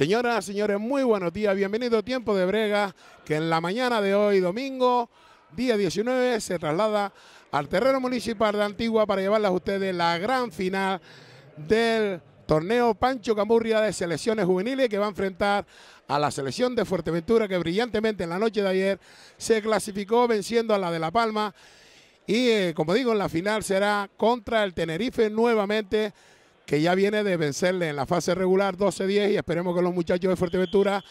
Señoras, señores, muy buenos días. Bienvenido a Tiempo de Brega, que en la mañana de hoy, domingo, día 19, se traslada al terreno municipal de Antigua para llevarles a ustedes la gran final del torneo Pancho Camurria de selecciones juveniles que va a enfrentar a la selección de Fuerteventura que brillantemente en la noche de ayer se clasificó venciendo a la de La Palma y eh, como digo en la final será contra el Tenerife nuevamente que ya viene de vencerle en la fase regular 12-10 y esperemos que los muchachos de Fuerteventura,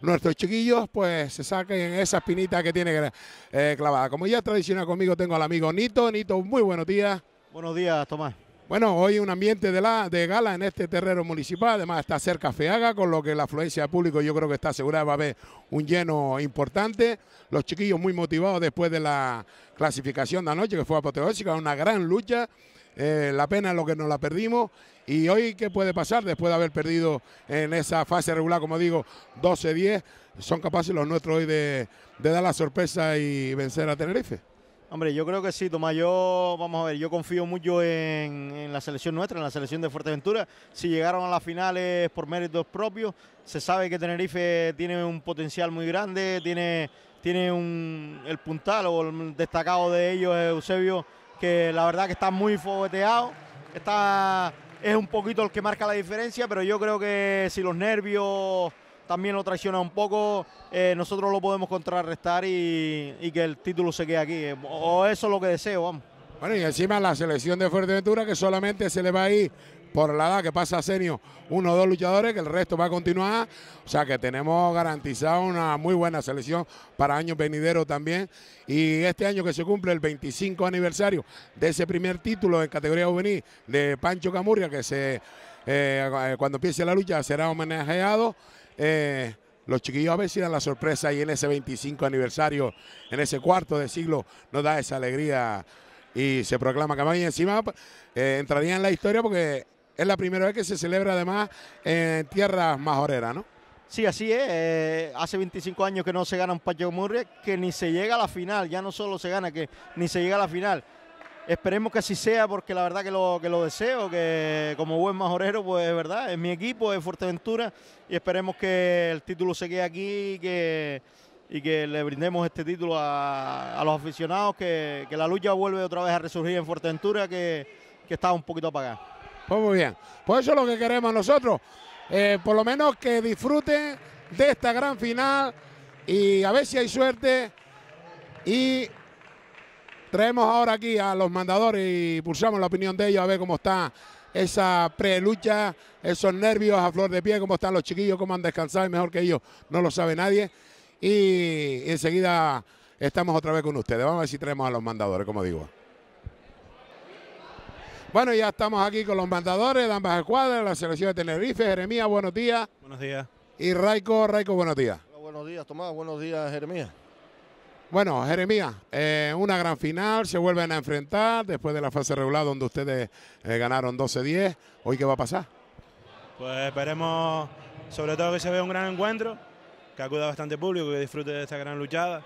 nuestros chiquillos, pues se saquen esa espinita que tiene eh, clavada. Como ya es tradicional conmigo, tengo al amigo Nito. Nito, muy buenos días. Buenos días, Tomás. Bueno, hoy un ambiente de, la, de gala en este terreno municipal, además está cerca Feaga, con lo que la afluencia de público yo creo que está asegurada, va a haber un lleno importante. Los chiquillos muy motivados después de la clasificación de anoche, que fue apoteósica, una gran lucha. Eh, la pena es lo que nos la perdimos. Y hoy, ¿qué puede pasar después de haber perdido en esa fase regular, como digo, 12-10? ¿Son capaces los nuestros hoy de, dar la sorpresa y vencer a Tenerife? Hombre, yo creo que sí, Tomás. Yo, vamos a ver, yo confío mucho en, la selección nuestra, en la selección de Fuerteventura. Si llegaron a las finales por méritos propios, se sabe que Tenerife tiene un potencial muy grande, tiene, tiene un, el puntal o el destacado de ellos, Eusebio que la verdad que está muy fogueteado, está, es un poquito el que marca la diferencia, pero yo creo que si los nervios también lo traicionan un poco, eh, nosotros lo podemos contrarrestar y, y, que el título se quede aquí. O eso es lo que deseo, vamos. Bueno, y encima la selección de Fuerteventura que solamente se le va a ir por la edad que pasa a Senio, uno o dos luchadores, que el resto va a continuar. O sea que tenemos garantizado una muy buena selección para años venideros también. Y este año que se cumple el 25 aniversario de ese primer título en categoría juvenil de Pancho Camurria, que se eh, cuando empiece la lucha será homenajeado. Eh, los chiquillos a ver si dan la sorpresa y en ese 25 aniversario, en ese cuarto de siglo, nos da esa alegría y se proclama que y encima eh, entraría en la historia porque es la primera vez que se celebra además en tierras majoreras, ¿no? Sí, así es. Eh, hace 25 años que no se gana un Pacho Murray, que ni se llega a la final. Ya no solo se gana, que ni se llega a la final. Esperemos que así sea, porque la verdad que lo, que lo deseo, que como buen majorero, pues es verdad, es mi equipo, es Fuerteventura, y esperemos que el título se quede aquí y que, y que le brindemos este título a, los aficionados, que, la lucha vuelve otra vez a resurgir en Fuerteventura, que, que está un poquito apagada. Pues muy bien. Pues eso es lo que queremos nosotros. Eh, por lo menos que disfruten de esta gran final y a ver si hay suerte. Y traemos ahora aquí a los mandadores y pulsamos la opinión de ellos a ver cómo está esa prelucha, esos nervios a flor de pie, cómo están los chiquillos, cómo han descansado y mejor que ellos no lo sabe nadie. Y enseguida estamos otra vez con ustedes. Vamos a ver si traemos a los mandadores, como digo. Bueno, ya estamos aquí con los mandadores de ambas escuadras, la selección de Tenerife. Jeremías, buenos días. Buenos días. Y Raico, Raico, buenos días. buenos días, Tomás. Buenos días, Jeremías. Bueno, Jeremías, eh, una gran final, se vuelven a enfrentar después de la fase regular donde ustedes eh, ganaron 12-10. ¿Hoy qué va a pasar? Pues esperemos sobre todo que se vea un gran encuentro, que acuda bastante público, que disfrute de esta gran luchada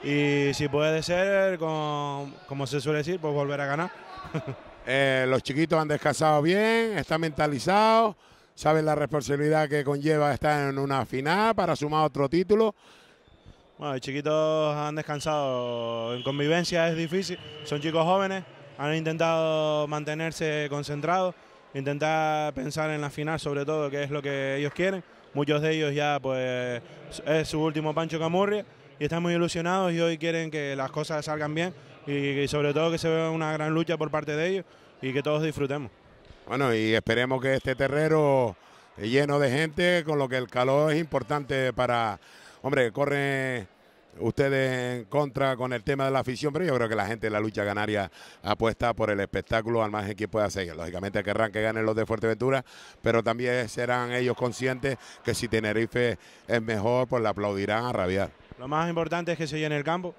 y si puede ser, como se suele decir, pues volver a ganar. Eh, los chiquitos han descansado bien, están mentalizados, saben la responsabilidad que conlleva estar en una final para sumar otro título. Bueno, los chiquitos han descansado. En convivencia es difícil, son chicos jóvenes, han intentado mantenerse concentrados, intentar pensar en la final sobre todo, que es lo que ellos quieren. Muchos de ellos ya pues es su último Pancho Camurria y están muy ilusionados y hoy quieren que las cosas salgan bien y, sobre todo que se vea una gran lucha por parte de ellos y que todos disfrutemos. Bueno, y esperemos que este terrero lleno de gente, con lo que el calor es importante para, hombre, corre ustedes en contra con el tema de la afición, pero yo creo que la gente de la lucha canaria apuesta por el espectáculo al margen que pueda seguir. Lógicamente querrán que ganen los de Fuerteventura, pero también serán ellos conscientes que si Tenerife es mejor, pues le aplaudirán a rabiar. Lo más importante es que se llene el campo,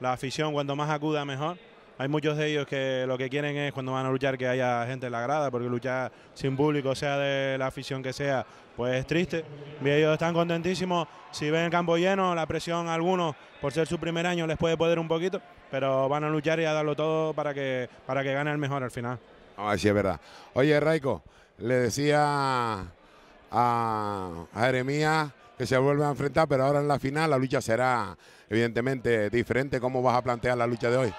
la afición cuando más acuda mejor. Hay muchos de ellos que lo que quieren es cuando van a luchar que haya gente en la grada, porque luchar sin público, sea de la afición que sea, pues es triste. Y ellos están contentísimos. Si ven el campo lleno, la presión a algunos, por ser su primer año, les puede poder un poquito, pero van a luchar y a darlo todo para que, para que gane el mejor al final. A ver si es verdad. Oye, Raico, le decía a, a Jeremías que se vuelve a enfrentar, pero ahora en la final la lucha será evidentemente diferente. ¿Cómo vas a plantear la lucha de hoy?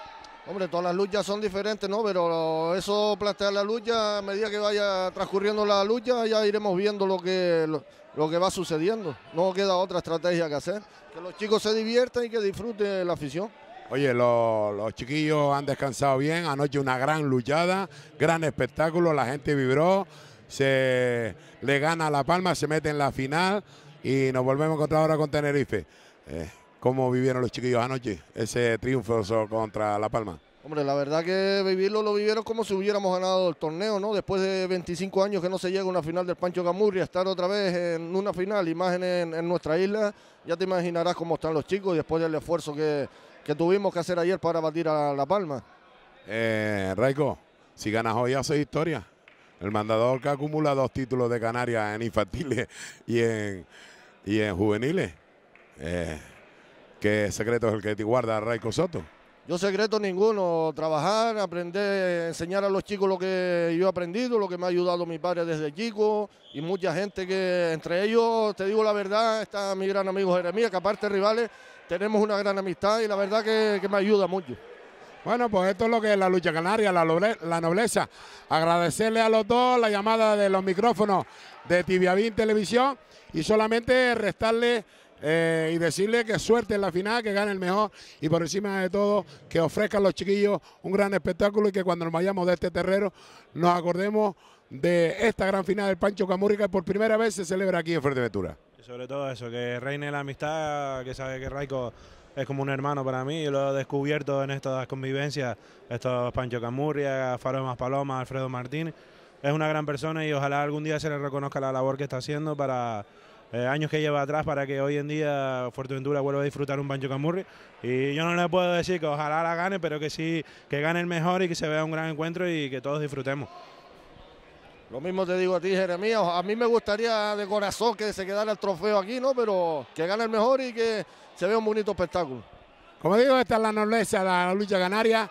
Hombre, todas las luchas son diferentes, ¿no? Pero eso plantear la lucha, a medida que vaya transcurriendo la lucha, ya iremos viendo lo que, lo, lo que va sucediendo. No queda otra estrategia que hacer. Que los chicos se diviertan y que disfruten la afición. Oye, los chiquillos han descansado bien. Anoche una gran luchada, gran espectáculo. La gente vibró. Se le gana la palma, se mete en la final y nos volvemos a encontrar ahora con Tenerife. Eh, ¿Cómo vivieron los chiquillos anoche ese triunfo contra La Palma? Hombre, la verdad que vivirlo lo vivieron como si hubiéramos ganado el torneo, ¿no? Después de 25 años que no se llega a una final del Pancho Camurria, estar otra vez en una final, imagen en, en nuestra isla, ya te imaginarás cómo están los chicos después del esfuerzo que, que tuvimos que hacer ayer para batir a La Palma. Eh, Raico, si ganas hoy haces historia. El mandador que acumula dos títulos de Canarias en infantiles y en, y en juveniles. Eh, ¿Qué secreto es el que te guarda Raico Soto? Yo secreto ninguno, trabajar, aprender, enseñar a los chicos lo que yo he aprendido, lo que me ha ayudado mi padre desde chico y mucha gente que entre ellos, te digo la verdad, está mi gran amigo Jeremías, que aparte rivales tenemos una gran amistad y la verdad que me ayuda mucho. Bueno, pues esto es lo que es la lucha canaria, la, noble- la nobleza. Agradecerle a los dos la llamada de los micrófonos de Tibiavín Televisión y solamente restarle eh, y decirle que suerte en la final, que gane el mejor y por encima de todo que ofrezcan los chiquillos un gran espectáculo y que cuando nos vayamos de este terreno nos acordemos de esta gran final del Pancho Camurri que por primera vez se celebra aquí en Fuerteventura. Y sobre todo eso, que reine la amistad, que sabe que Raico es como un hermano para mí. Yo lo he descubierto en estas convivencias, estos Pancho Camurria, Faro Paloma, Alfredo Martín. Es una gran persona y ojalá algún día se le reconozca la labor que está haciendo para eh, años que lleva atrás para que hoy en día Fuerteventura vuelva a disfrutar un Pancho Camurri. Y yo no le puedo decir que ojalá la gane, pero que sí, que gane el mejor y que se vea un gran encuentro y que todos disfrutemos. Lo mismo te digo a ti, Jeremías. A mí me gustaría de corazón que se quedara el trofeo aquí, ¿no? Pero que gane el mejor y que se vea un bonito espectáculo. Como digo, esta es la nobleza, la lucha canaria,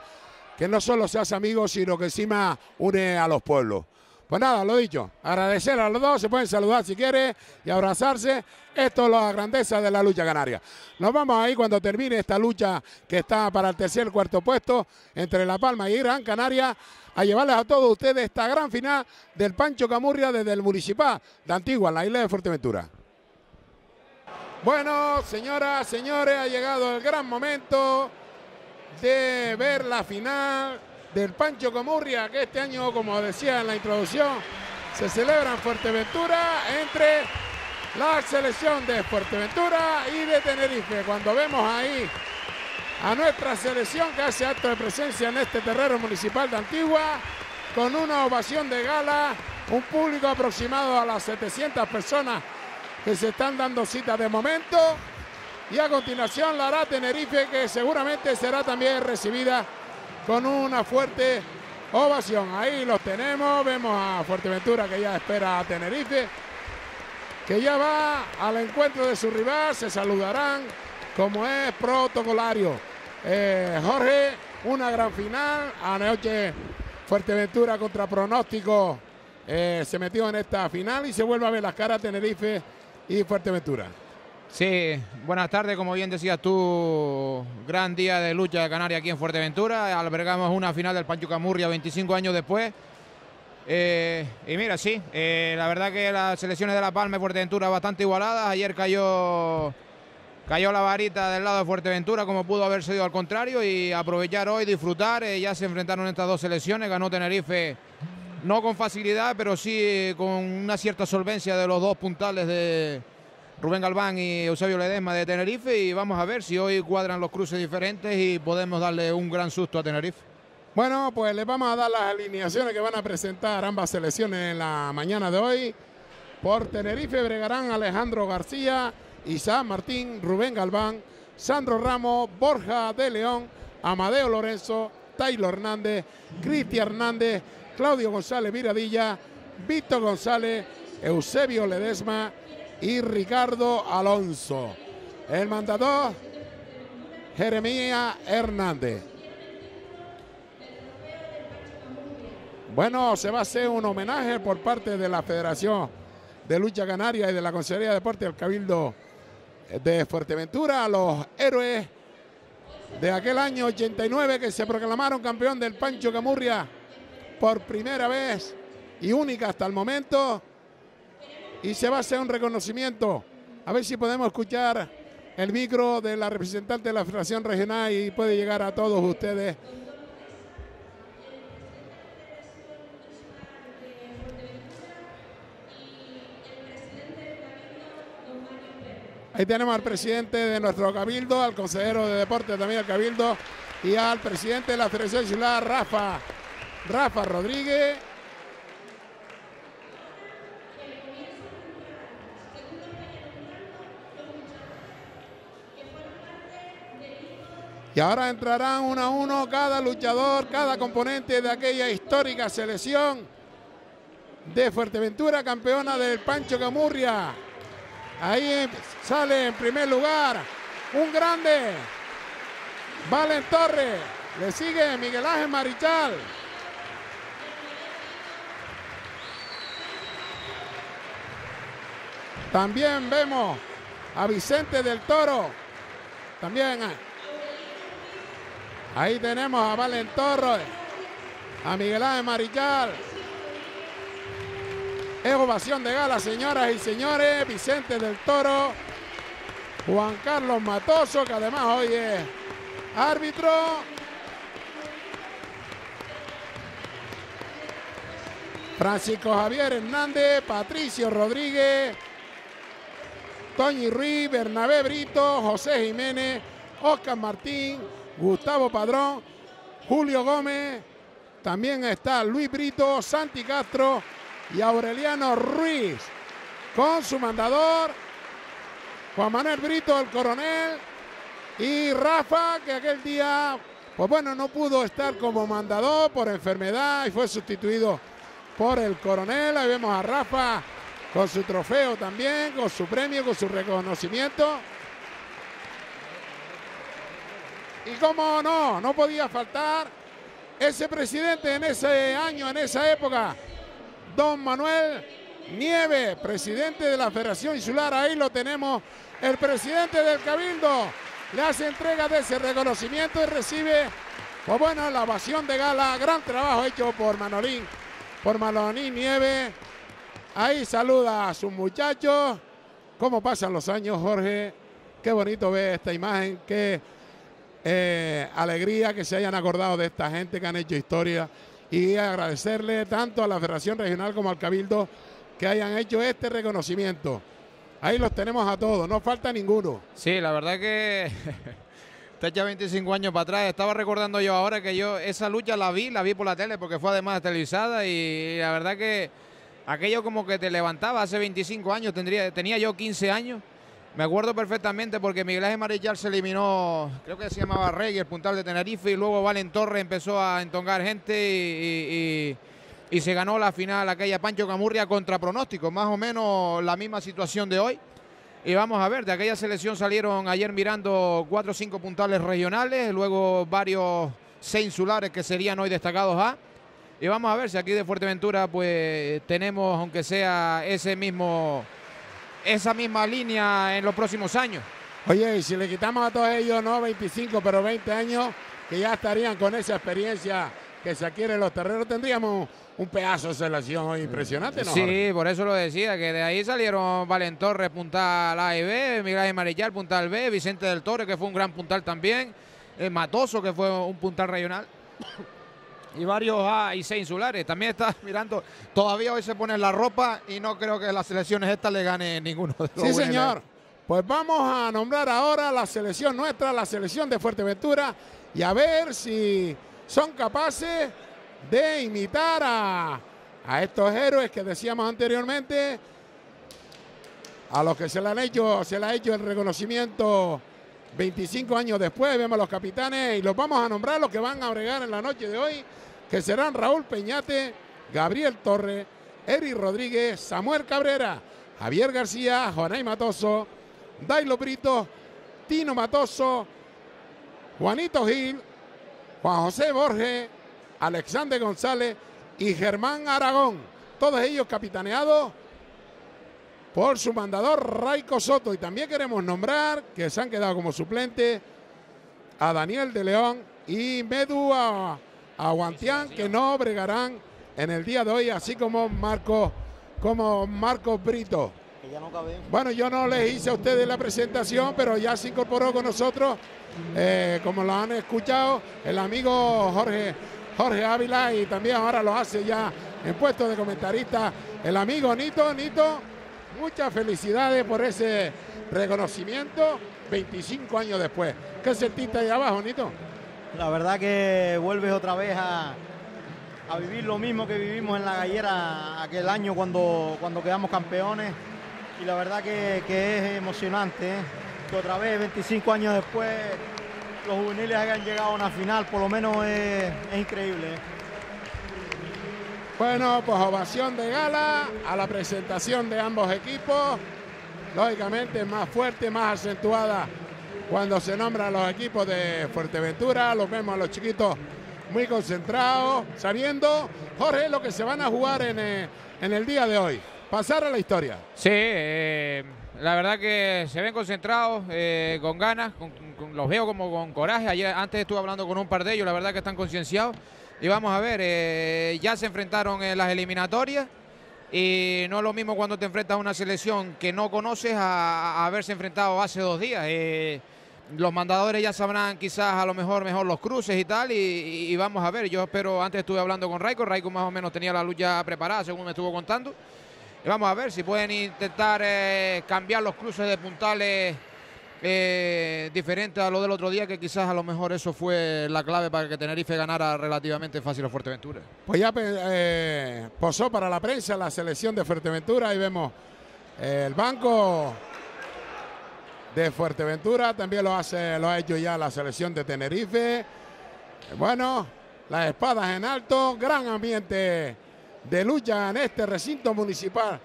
que no solo se hace amigos, sino que encima une a los pueblos. Pues nada, lo dicho, agradecer a los dos, se pueden saludar si quieren y abrazarse. Esto es la grandeza de la lucha canaria. Nos vamos ahí cuando termine esta lucha que está para el tercer cuarto puesto entre La Palma y Gran Canaria, a llevarles a todos ustedes esta gran final del Pancho Camurria desde el Municipal de Antigua, en la isla de Fuerteventura. Bueno, señoras, señores, ha llegado el gran momento de ver la final del Pancho Comurria, que este año, como decía en la introducción, se celebra en Fuerteventura entre la selección de Fuerteventura y de Tenerife. Cuando vemos ahí a nuestra selección que hace acto de presencia en este terreno municipal de Antigua, con una ovación de gala, un público aproximado a las 700 personas que se están dando cita de momento. Y a continuación la hará Tenerife, que seguramente será también recibida con una fuerte ovación. Ahí los tenemos, vemos a Fuerteventura que ya espera a Tenerife, que ya va al encuentro de su rival, se saludarán como es protocolario. Eh, Jorge, una gran final, anoche Fuerteventura contra pronóstico eh, se metió en esta final y se vuelve a ver las caras Tenerife y Fuerteventura. Sí, buenas tardes, como bien decías tú, gran día de lucha de Canarias aquí en Fuerteventura, albergamos una final del Pancho Camurria 25 años después. Eh, y mira, sí, eh, la verdad que las selecciones de La Palma y Fuerteventura bastante igualadas, ayer cayó, cayó la varita del lado de Fuerteventura como pudo haber sido al contrario y aprovechar hoy, disfrutar, eh, ya se enfrentaron estas dos selecciones, ganó Tenerife no con facilidad, pero sí con una cierta solvencia de los dos puntales de Rubén Galván y Eusebio Ledesma de Tenerife y vamos a ver si hoy cuadran los cruces diferentes y podemos darle un gran susto a Tenerife. Bueno, pues les vamos a dar las alineaciones que van a presentar ambas selecciones en la mañana de hoy. Por Tenerife bregarán Alejandro García, Isaac Martín, Rubén Galván, Sandro Ramos, Borja de León, Amadeo Lorenzo, Taylor Hernández, Cristian Hernández, Claudio González Miradilla, Víctor González, Eusebio Ledesma y Ricardo Alonso. El mandador, Jeremías Hernández. Bueno, se va a hacer un homenaje por parte de la Federación de Lucha Canaria y de la Consejería de Deporte del Cabildo de Fuerteventura, a los héroes de aquel año 89 que se proclamaron campeón del Pancho Camurria por primera vez y única hasta el momento. Y se va a hacer un reconocimiento. A ver si podemos escuchar el micro de la representante de la Federación Regional y puede llegar a todos ustedes. Ahí tenemos al presidente de nuestro cabildo, al consejero de deporte también del cabildo y al presidente de la Federación Insular, Rafa, Rafa Rodríguez. Y ahora entrarán uno a uno cada luchador, cada componente de aquella histórica selección de Fuerteventura, campeona del Pancho Camurria. Ahí sale en primer lugar un grande, Valen Torres. Le sigue Miguel Ángel Marichal. También vemos a Vicente del Toro. También Ahí tenemos a Valen Torres, a Miguel Ángel Marichal. Es ovación de gala, señoras y señores. Vicente del Toro, Juan Carlos Matoso, que además hoy es árbitro. Francisco Javier Hernández, Patricio Rodríguez, Toñi Ruiz, Bernabé Brito, José Jiménez, Oscar Martín, Gustavo Padrón, Julio Gómez, también está Luis Brito, Santi Castro y Aureliano Ruiz, con su mandador, Juan Manuel Brito, el coronel, y Rafa, que aquel día, pues bueno, no pudo estar como mandador por enfermedad y fue sustituido por el coronel. Ahí vemos a Rafa con su trofeo también, con su premio, con su reconocimiento. Y cómo no, no podía faltar ese presidente en ese año, en esa época, don Manuel Nieve, presidente de la Federación Insular. Ahí lo tenemos, el presidente del Cabildo. Le hace entrega de ese reconocimiento y recibe, pues bueno, la ovación de gala. Gran trabajo hecho por Manolín, por Manolín Nieve. Ahí saluda a sus muchachos. ¿Cómo pasan los años, Jorge? Qué bonito ver esta imagen. Qué eh, alegría que se hayan acordado de esta gente que han hecho historia y agradecerle tanto a la Federación Regional como al Cabildo que hayan hecho este reconocimiento. Ahí los tenemos a todos, no falta ninguno. Sí, la verdad que está ya 25 años para atrás. Estaba recordando yo ahora que yo esa lucha la vi, la vi por la tele porque fue además televisada y la verdad que aquello como que te levantaba hace 25 años, tendría, tenía yo 15 años. Me acuerdo perfectamente porque Miguel Ángel Marichal se eliminó, creo que se llamaba Rey, el puntal de Tenerife, y luego Valen Torres empezó a entongar gente y, y, se ganó la final aquella Pancho Camurria contra pronóstico, más o menos la misma situación de hoy. Y vamos a ver, de aquella selección salieron ayer mirando cuatro o cinco puntales regionales, luego varios seis insulares que serían hoy destacados A. Y vamos a ver si aquí de Fuerteventura pues tenemos, aunque sea ese mismo esa misma línea en los próximos años. Oye, y si le quitamos a todos ellos, no 25, pero 20 años, que ya estarían con esa experiencia que se adquiere en los terrenos, tendríamos un pedazo de selección impresionante, ¿no? Sí, por eso lo decía, que de ahí salieron Valentorres, puntal A y B, Miguel Marillal, puntal B, Vicente del Torre, que fue un gran puntal también, eh, Matoso, que fue un puntal regional y varios A y C insulares. También está mirando, todavía hoy se pone la ropa y no creo que las selecciones estas le gane ninguno de los Sí, señor. Pues vamos a nombrar ahora la selección nuestra, la selección de Fuerteventura, y a ver si son capaces de imitar a, a estos héroes que decíamos anteriormente, a los que se le han hecho, se le ha hecho el reconocimiento 25 años después, vemos los capitanes y los vamos a nombrar los que van a bregar en la noche de hoy que serán Raúl Peñate, Gabriel Torre, Eri Rodríguez, Samuel Cabrera, Javier García, Juanay Matoso, Dailo Brito, Tino Matoso, Juanito Gil, Juan José Borges, Alexander González y Germán Aragón. Todos ellos capitaneados por su mandador Raico Soto. Y también queremos nombrar que se han quedado como suplente a Daniel de León y Medu a, Guantián, que no bregarán en el día de hoy, así como Marco, como Marco Brito. Bueno, yo no les hice a ustedes la presentación, pero ya se incorporó con nosotros, eh, como lo han escuchado, el amigo Jorge, Jorge Ávila y también ahora lo hace ya en puesto de comentarista el amigo Nito. Nito, muchas felicidades por ese reconocimiento 25 años después. ¿Qué sentiste ahí abajo, Nito? La verdad que vuelves otra vez a, vivir lo mismo que vivimos en la gallera aquel año cuando, cuando quedamos campeones. Y la verdad que, es emocionante, ¿eh? que otra vez, 25 años después, los juveniles hayan llegado a una final, por lo menos es, increíble. ¿eh? Bueno, pues ovación de gala a la presentación de ambos equipos. Lógicamente más fuerte, más acentuada cuando se nombran los equipos de Fuerteventura. Los vemos a los chiquitos muy concentrados, sabiendo, Jorge, lo que se van a jugar en, eh, el día de hoy. Pasar a la historia. Sí, eh, la verdad que se ven concentrados, eh, con ganas, los veo como con coraje. Ayer, antes estuve hablando con un par de ellos, la verdad que están concienciados. Y vamos a ver, ya se enfrentaron en las eliminatorias. Y no es lo mismo cuando te enfrentas a una selección que no conoces a, haberse enfrentado hace dos días. Los mandadores ya sabrán quizás a lo mejor mejor los cruces y tal y, vamos a ver, yo espero, antes estuve hablando con Raiko, Raiko más o menos tenía la lucha preparada según me estuvo contando. Y vamos a ver si pueden intentar eh, cambiar los cruces de puntales eh, diferentes a lo del otro día, que quizás a lo mejor eso fue la clave para que Tenerife ganara relativamente fácil a Fuerteventura. Pues ya eh, posó para la prensa la selección de Fuerteventura y vemos el banco de Fuerteventura, también lo, hace, lo ha hecho ya la selección de Tenerife. Bueno, las espadas en alto, gran ambiente de lucha en este recinto municipal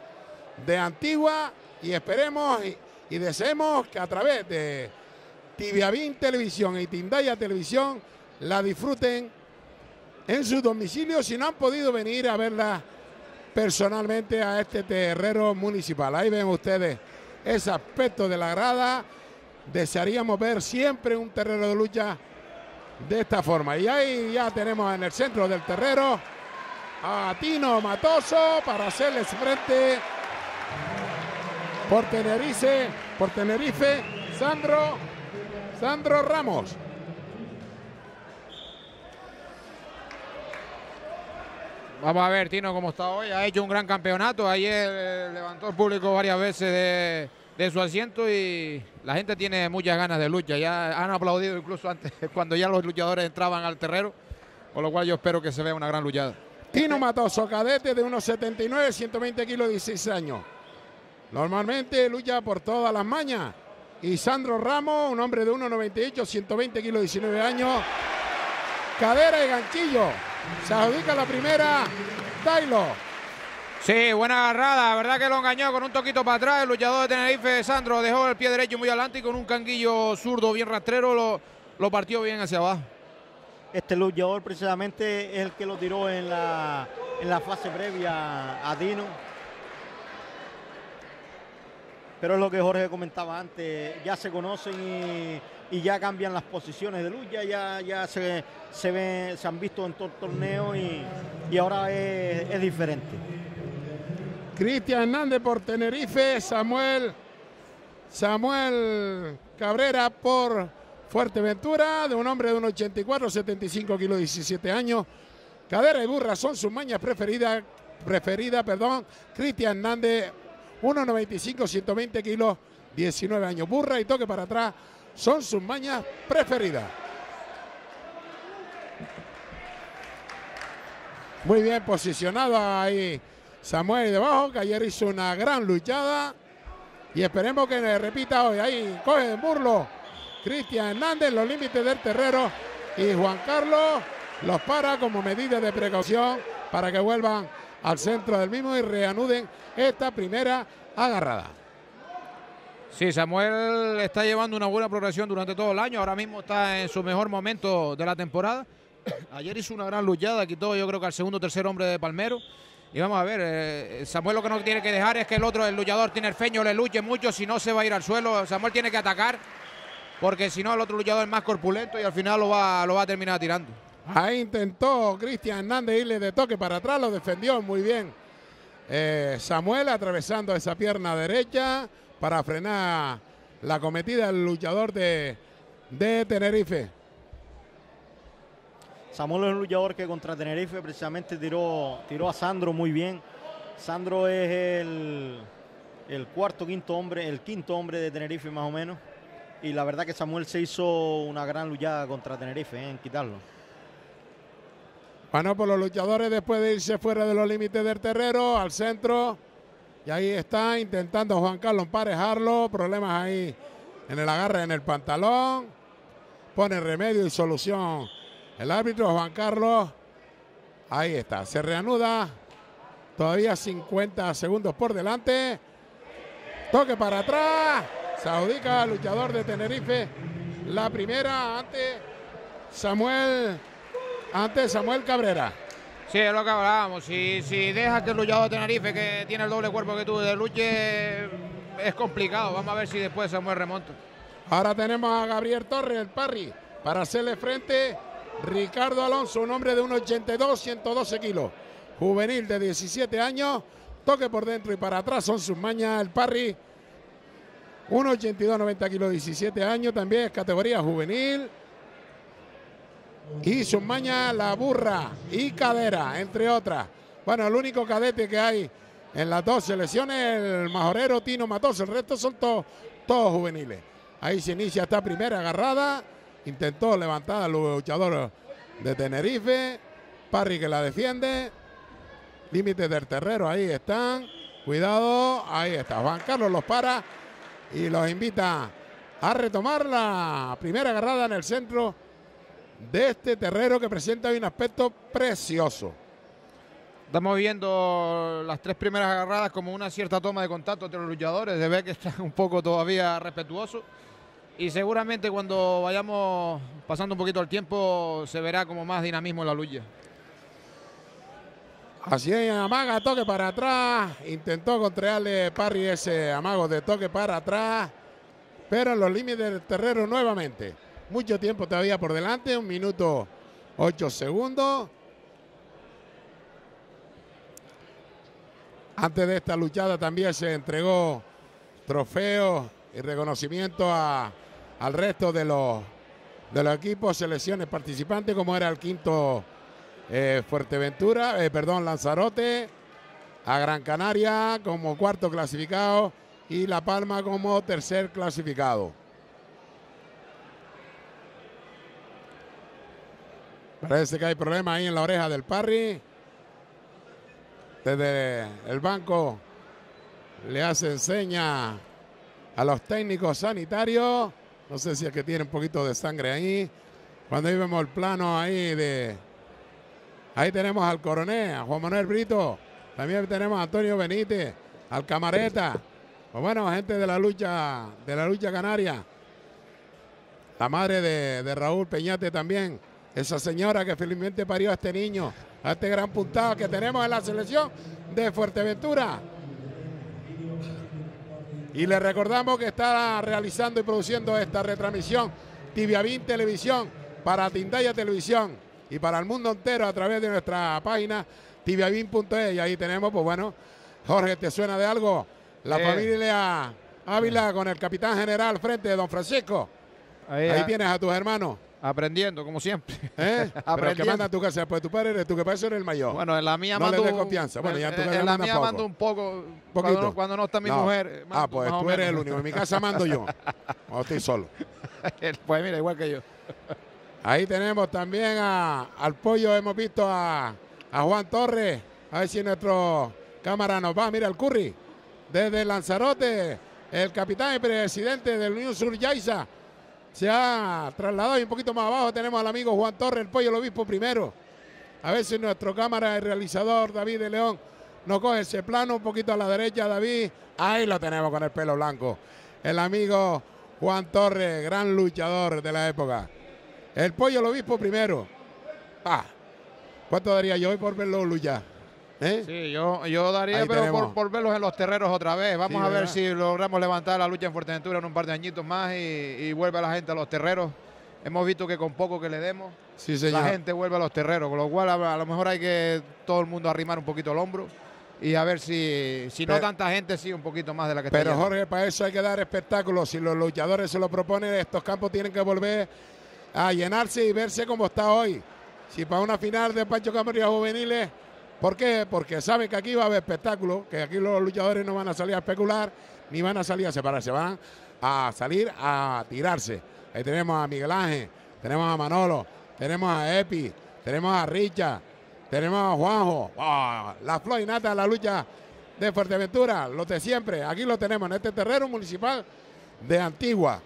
de Antigua y esperemos deseemos que a través de Tibiavín Televisión y Tindaya Televisión la disfruten en su domicilio si no han podido venir a verla personalmente a este terrero municipal. Ahí ven ustedes ese aspecto de la grada. Desearíamos ver siempre un terreno de lucha de esta forma. Y ahí ya tenemos en el centro del terreno a Tino Matoso para hacerles frente por Tenerife, por Tenerife, Sandro, Sandro Ramos. Vamos a ver, Tino, cómo está hoy. Ha hecho un gran campeonato. Ayer eh, levantó el público varias veces de, su asiento y la gente tiene muchas ganas de lucha. Ya han aplaudido incluso antes, cuando ya los luchadores entraban al terreno. Con lo cual yo espero que se vea una gran luchada. Tino Matoso, cadete de unos 79, 120 kilos, 16 años. Normalmente lucha por todas las mañas. Y Sandro Ramos, un hombre de 1,98, 120 kilos, 19 años. Cadera y ganchillo. Se adjudica la primera Tailo. Sí, buena agarrada, la verdad que lo engañó con un toquito para atrás. El luchador de Tenerife, Sandro, dejó el pie derecho muy adelante y con un canguillo zurdo bien rastrero lo, lo partió bien hacia abajo. Este luchador precisamente es el que lo tiró en la, en la fase previa a Dino. Pero es lo que Jorge comentaba antes, ya se conocen y y ya cambian las posiciones de lucha, ya, ya se, se, ve, se han visto en todo el torneo y, ahora es, diferente. Cristian Hernández por Tenerife, Samuel, Samuel Cabrera por Fuerteventura, de un hombre de 1,84, 75 kilos, 17 años. Cadera y burra son sus mañas preferidas, preferida, perdón. Cristian Hernández, 1,95, 120 kilos, 19 años. Burra y toque para atrás son sus mañas preferidas. Muy bien posicionado ahí Samuel debajo, que ayer hizo una gran luchada. Y esperemos que le repita hoy. Ahí coge Burlo Cristian Hernández, los límites del terrero. Y Juan Carlos los para como medida de precaución para que vuelvan al centro del mismo y reanuden esta primera agarrada. Sí, Samuel está llevando una buena progresión durante todo el año. Ahora mismo está en su mejor momento de la temporada. Ayer hizo una gran luchada, quitó yo creo que al segundo o tercer hombre de Palmero. Y vamos a ver, eh, Samuel lo que no tiene que dejar es que el otro, el luchador tiene el feño, le luche mucho, si no se va a ir al suelo. Samuel tiene que atacar, porque si no el otro luchador es más corpulento y al final lo va, lo va a terminar tirando. Ahí intentó Cristian Hernández irle de toque para atrás, lo defendió muy bien. Eh, Samuel atravesando esa pierna derecha para frenar la cometida del luchador de, de Tenerife. Samuel es un luchador que contra Tenerife precisamente tiró, tiró a Sandro muy bien. Sandro es el, el cuarto, quinto hombre, el quinto hombre de Tenerife más o menos. Y la verdad que Samuel se hizo una gran luchada contra Tenerife eh, en quitarlo. Bueno, por los luchadores después de irse fuera de los límites del terrero, al centro. Y ahí está intentando Juan Carlos emparejarlo. Problemas ahí en el agarre en el pantalón. Pone remedio y solución el árbitro Juan Carlos. Ahí está, se reanuda. Todavía 50 segundos por delante. Toque para atrás. Se adjudica luchador de Tenerife. La primera ante Samuel, ante Samuel Cabrera. Sí, es lo que hablábamos. Si, si dejas que el luchador de Tenerife, que tiene el doble cuerpo que tú, de luche, es complicado. Vamos a ver si después Samuel remonta. Ahora tenemos a Gabriel Torres, el parry, para hacerle frente Ricardo Alonso, un hombre de 1,82, 112 kilos. Juvenil de 17 años. Toque por dentro y para atrás son sus mañas. El Parry, 1,82, 90 kilos, 17 años. También es categoría juvenil. Y sus mañas la burra y cadera, entre otras. Bueno, el único cadete que hay en las dos selecciones, el majorero Tino Matos. El resto son todos, juveniles. Ahí se inicia esta primera agarrada. Intentó levantar al luchador de Tenerife. Parry que la defiende. Límites del terrero, ahí están. Cuidado, ahí está. Juan Carlos los para y los invita a retomar la primera agarrada en el centro de este terrero que presenta un aspecto precioso. Estamos viendo las tres primeras agarradas como una cierta toma de contacto entre los luchadores. Se ve que están un poco todavía respetuosos. Y seguramente cuando vayamos pasando un poquito el tiempo se verá como más dinamismo en la lucha. Así es, amaga, toque para atrás. Intentó contraerle Parry ese amago de toque para atrás. Pero en los límites del terreno nuevamente. Mucho tiempo todavía por delante, un minuto ocho segundos. Antes de esta luchada también se entregó trofeo y reconocimiento a al resto de los, de los equipos, selecciones participantes, como era el quinto eh, Fuerteventura, eh, perdón, Lanzarote, a Gran Canaria como cuarto clasificado y La Palma como tercer clasificado. Parece que hay problemas ahí en la oreja del Parry. Desde el banco le hace seña a los técnicos sanitarios. No sé si es que tiene un poquito de sangre ahí. Cuando ahí vemos el plano ahí de... Ahí tenemos al coronel, a Juan Manuel Brito. También tenemos a Antonio Benítez, al camareta. Pues bueno, gente de la lucha, de la lucha canaria. La madre de Raúl Peñate también. Esa señora que felizmente parió a este niño, a este gran puntado que tenemos en la selección de Fuerteventura. Y le recordamos que está realizando y produciendo esta retransmisión Tibiavín Televisión para Tindaya Televisión y para el mundo entero a través de nuestra página tibiavín.es. Y ahí tenemos, pues bueno, Jorge, ¿te suena de algo? La Eh. familia Ávila con el capitán general frente de don Francisco. Ahí, Ahí a- tienes a tus hermanos. Aprendiendo, como siempre. ¿eh? Pero el que manda a tu casa, pues tu padre eres tú, que para eso eres el mayor. Bueno, en la mía No le mando. dé confianza. Bueno, ya en tu casa en la mía poco. mando un poco. Cuando no, cuando no está mi No. mujer. Ah, pues tú eres el único. En mi casa mando yo. Cuando estoy solo. pues mira, igual que yo. Ahí tenemos también a- al pollo, hemos visto a, a Juan Torres. A ver si nuestro cámara nos va. Mira el curry. Desde Lanzarote, el capitán y presidente del Unión Sur Yaiza se ha trasladado y un poquito más abajo tenemos al amigo Juan Torres, el pollo el obispo primero. A ver si nuestro cámara y realizador David de León nos coge ese plano un poquito a la derecha, David. Ahí lo tenemos con el pelo blanco. El amigo Juan Torres, gran luchador de la época. El pollo el obispo primero. Ah, ¿cuánto daría yo hoy por verlo luchar? ¿Eh? Sí, yo, yo daría, Ahí pero tenemos. por, por verlos en los terreros otra vez. Vamos Sí, a ver ¿verdad? si logramos levantar la lucha en Fuerteventura en un par de añitos más y, y vuelve la gente a los terreros. Hemos visto que con poco que le demos, Sí, la gente vuelve a los terreros, con lo cual a, a lo mejor hay que todo el mundo arrimar un poquito el hombro y a ver si, si no tanta gente, sí, un poquito más de la que está Pero. Jorge, para eso hay que dar espectáculos. Si los luchadores se lo proponen, estos campos tienen que volver a llenarse y verse como está hoy. Si para una final de Pancho Camarillo juveniles, ¿por qué? Porque saben que aquí va a haber espectáculo, que aquí los luchadores no van a salir a especular, ni van a salir a separarse, van a salir a tirarse. Ahí tenemos a Miguel Ángel, tenemos a Manolo, tenemos a Epi, tenemos a Richa, tenemos a Juanjo, ¡Ah! la flor y nata de la lucha de Fuerteventura, los de siempre. Aquí lo tenemos en este terreno municipal de Antigua.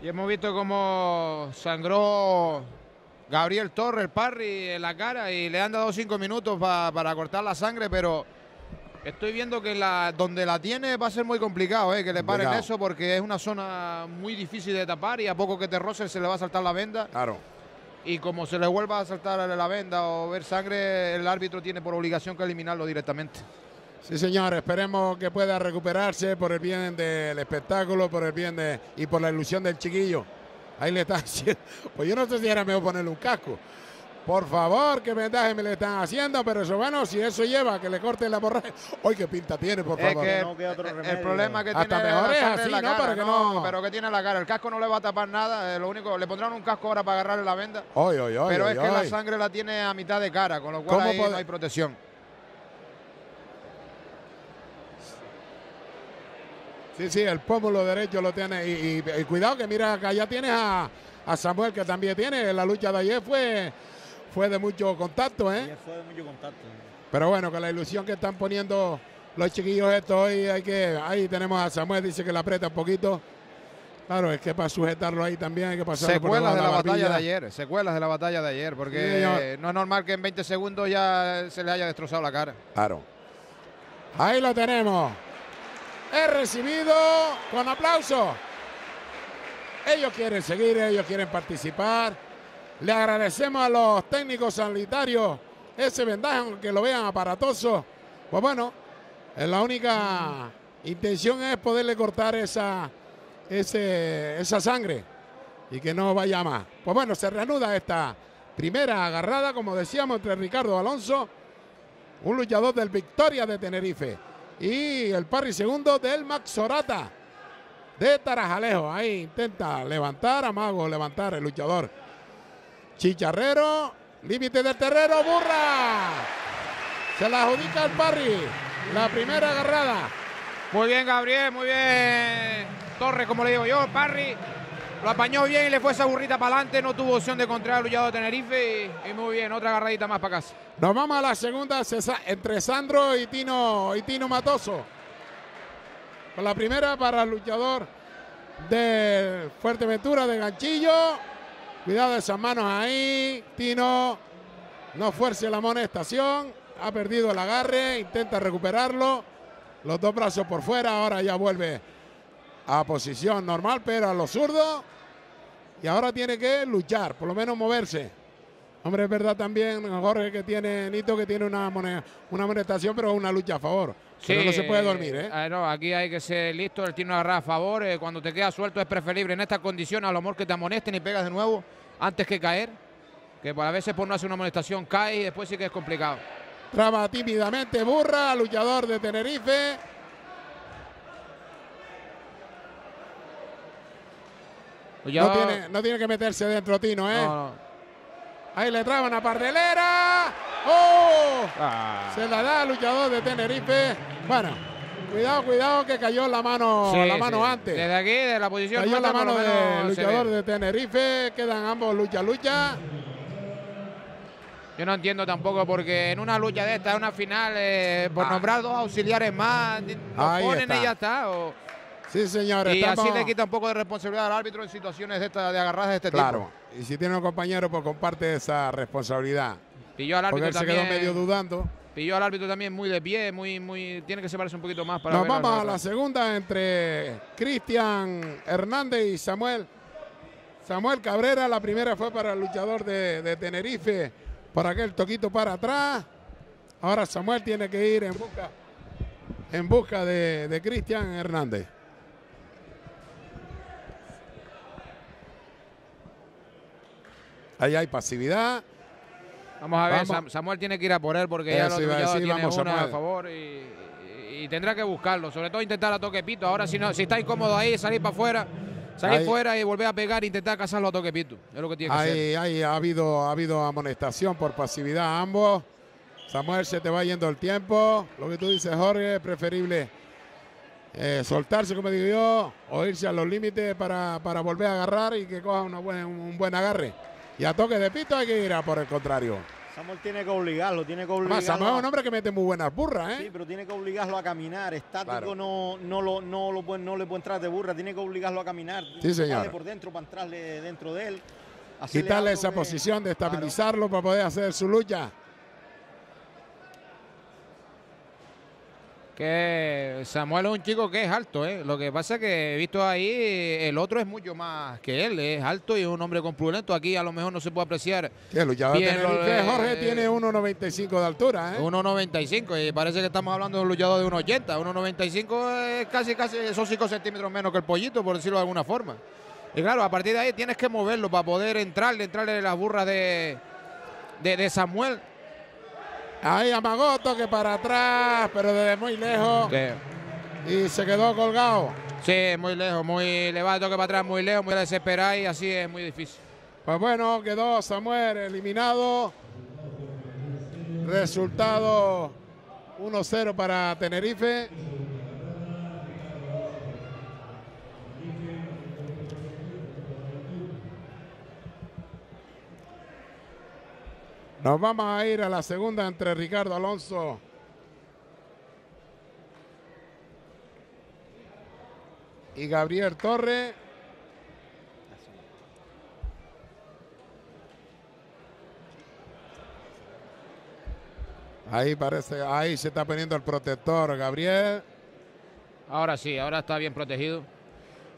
Y hemos visto cómo sangró Gabriel Torres, el Parry, en la cara y le han dado cinco minutos pa- para cortar la sangre, pero estoy viendo que la, donde la tiene va a ser muy complicado, eh, que le paren eso porque es una zona muy difícil de tapar y a poco que te roce se le va a saltar la venda Claro. y como se le vuelva a saltar la venda o ver sangre, el árbitro tiene por obligación que eliminarlo directamente. Sí, señor, esperemos que pueda recuperarse por el bien del espectáculo, por el bien de y por la ilusión del chiquillo. Ahí le están haciendo. Pues yo no sé si era mejor ponerle un casco. Por favor, qué vendaje me le están haciendo, pero eso bueno, si eso lleva a que le corten la borracha. ¡Ay, qué pinta tiene, por Es favor! que no queda otro el remedio. problema que Hasta tiene mejor la es sangre así, en la ¿no? cara, Para que no- Pero que tiene la cara. El casco no le va a tapar nada. eh, lo único, le pondrán un casco ahora para agarrarle la venda. Pero es que la sangre la tiene a mitad de cara, con lo cual ¿Cómo ahí puede- no hay protección. Sí, sí, el pómulo derecho lo tiene. Y, y- y cuidado que mira, acá ya tienes a, a Samuel que también tiene. La lucha de ayer fue, fue de mucho contacto, ¿eh? Ayer fue de mucho contacto. Pero bueno, con la ilusión que están poniendo los chiquillos estos hoy, hay que, ahí tenemos a Samuel, dice que la aprieta un poquito. Claro, es que para sujetarlo ahí también hay que pasar Secuelas de la batalla de ayer, secuelas de la batalla de ayer, porque eh, no es normal que en 20 segundos ya se le haya destrozado la cara. Claro. Ahí lo tenemos. Es recibido con aplauso. Ellos quieren seguir, ellos quieren participar. Le agradecemos a los técnicos sanitarios ese vendaje, aunque lo vean aparatoso. Pues bueno, eh, la única intención es poderle cortar esa, ese- esa sangre y que no vaya más. Pues bueno, se reanuda esta primera agarrada, como decíamos, entre Ricardo Alonso un luchador del Victoria de Tenerife. Y el parry segundo del Max Sorata de Tarajalejo. Ahí intenta levantar, amago, levantar el luchador. Chicharrero, límite del terreno, burra. Se la adjudica el parry. La primera agarrada. Muy bien, Gabriel, muy bien. Torres, como le digo yo, Parry. Lo apañó bien y le fue esa burrita para adelante. No tuvo opción de encontrar al luchador de Tenerife. Y, muy bien, otra agarradita más para casa. Nos vamos a la segunda entre Sandro y Tino, y Tino Matoso. Con la primera para el luchador de Fuerteventura de Ganchillo. Cuidado esas manos ahí. Tino no fuerce la amonestación. Ha perdido el agarre. Intenta recuperarlo. Los dos brazos por fuera. Ahora ya vuelve a posición normal, pero a los zurdos. Y ahora tiene que luchar, por lo menos moverse. Hombre, es verdad también, Jorge, que tiene Nito, que tiene una, mone- una amonestación, pero una lucha a favor. pero no se puede dormir, ¿eh? no, aquí hay que ser listo. Él tiene una agarrada a favor. eh, cuando te quedas suelto es preferible en estas condiciones a lo mejor que te amonesten y pegas de nuevo antes que caer. Que a veces por no hacer una amonestación cae y después sí que es complicado. Traba tímidamente Burra, luchador de Tenerife. No Luchador- tiene, no tiene que meterse dentro Tino, ¿eh? no, no. Ahí le traba una pardelera. ¡Oh! Ah. Se la da al luchador de Tenerife. Bueno, cuidado, cuidado que cayó la mano, Sí, la mano sí. antes. Desde aquí, de la posición Cayó la mano lo del luchador de Tenerife. Quedan ambos lucha, lucha. Yo no entiendo tampoco porque en una lucha de esta, en una final, eh, por Ah. nombrar dos auxiliares más, nos Ahí ponen está. y ya está. o- Sí, señor. y estamos- así le quita un poco de responsabilidad al árbitro en situaciones de, esta, de agarradas de este Claro. tipo. Y si tiene un compañero, pues comparte esa responsabilidad. Pilló al Porque árbitro él se quedó medio dudando. Pilló al árbitro también muy de pie, muy, muy. Tiene que separarse un poquito más para Nos ver vamos a la segunda entre Cristian Hernández y Samuel. Samuel Cabrera, la primera fue para el luchador de, de Tenerife, por aquel toquito para atrás. Ahora Samuel tiene que ir en busca, en busca de, de Cristian Hernández. Ahí hay pasividad. Vamos a ver, Vamos. Samuel tiene que ir a por él porque ya decir, tienen vamos, una a favor y, y tendrá que buscarlo. Sobre todo intentar a toque pito. Ahora si no, si está incómodo ahí, salir para afuera, salir Ahí. fuera y volver a pegar e intentar cazarlo a toque pito. Es lo que tiene que hacer. Ahí, ahí ha habido, ha habido amonestación por pasividad a ambos. Samuel, se te va yendo el tiempo. Lo que tú dices, Jorge, es preferible eh, soltarse, como digo yo, o irse a los límites para, para volver a agarrar y que coja una buena- un buen agarre. Y a toque de pito hay que ir a por el contrario. Samuel tiene que obligarlo, tiene que Además, obligarlo. Samuel es un hombre que mete muy buenas burras, Sí, ¿eh? pero tiene que obligarlo a caminar. Estático Claro. no, no, lo, no, lo puede, no le puede entrar de burra, tiene que obligarlo a caminar. Sí, señor. Por dentro para entrarle dentro de él. Quitarle esa que- posición de Claro. estabilizarlo para poder hacer su lucha. Que Samuel es un chico que es alto, ¿eh? Lo que pasa es que he visto ahí, el otro es mucho más que él, es alto y es un hombre compulento. Aquí a lo mejor no se puede apreciar el luchador Bien, Jorge tiene 1,95 de altura, ¿eh? 1,95 y parece que estamos hablando de un luchador de 1,80. 1,95 es casi, casi esos 5 centímetros menos que el pollito, por decirlo de alguna forma. Y claro, a partir de ahí tienes que moverlo para poder entrarle, entrarle las burras de, de, de Samuel. Ahí amagó, toque para atrás, pero desde muy lejos. Que, Y se quedó colgado. sí, muy lejos, muy le va el toque para atrás, muy lejos, muy desesperado y así es muy difícil. Pues bueno, quedó Samuel eliminado. Resultado 1-0 para Tenerife. Nos vamos a ir a la segunda entre Ricardo Alonso y Gabriel Torre. Ahí parece, ahí se está poniendo el protector Gabriel. Ahora sí, ahora está bien protegido.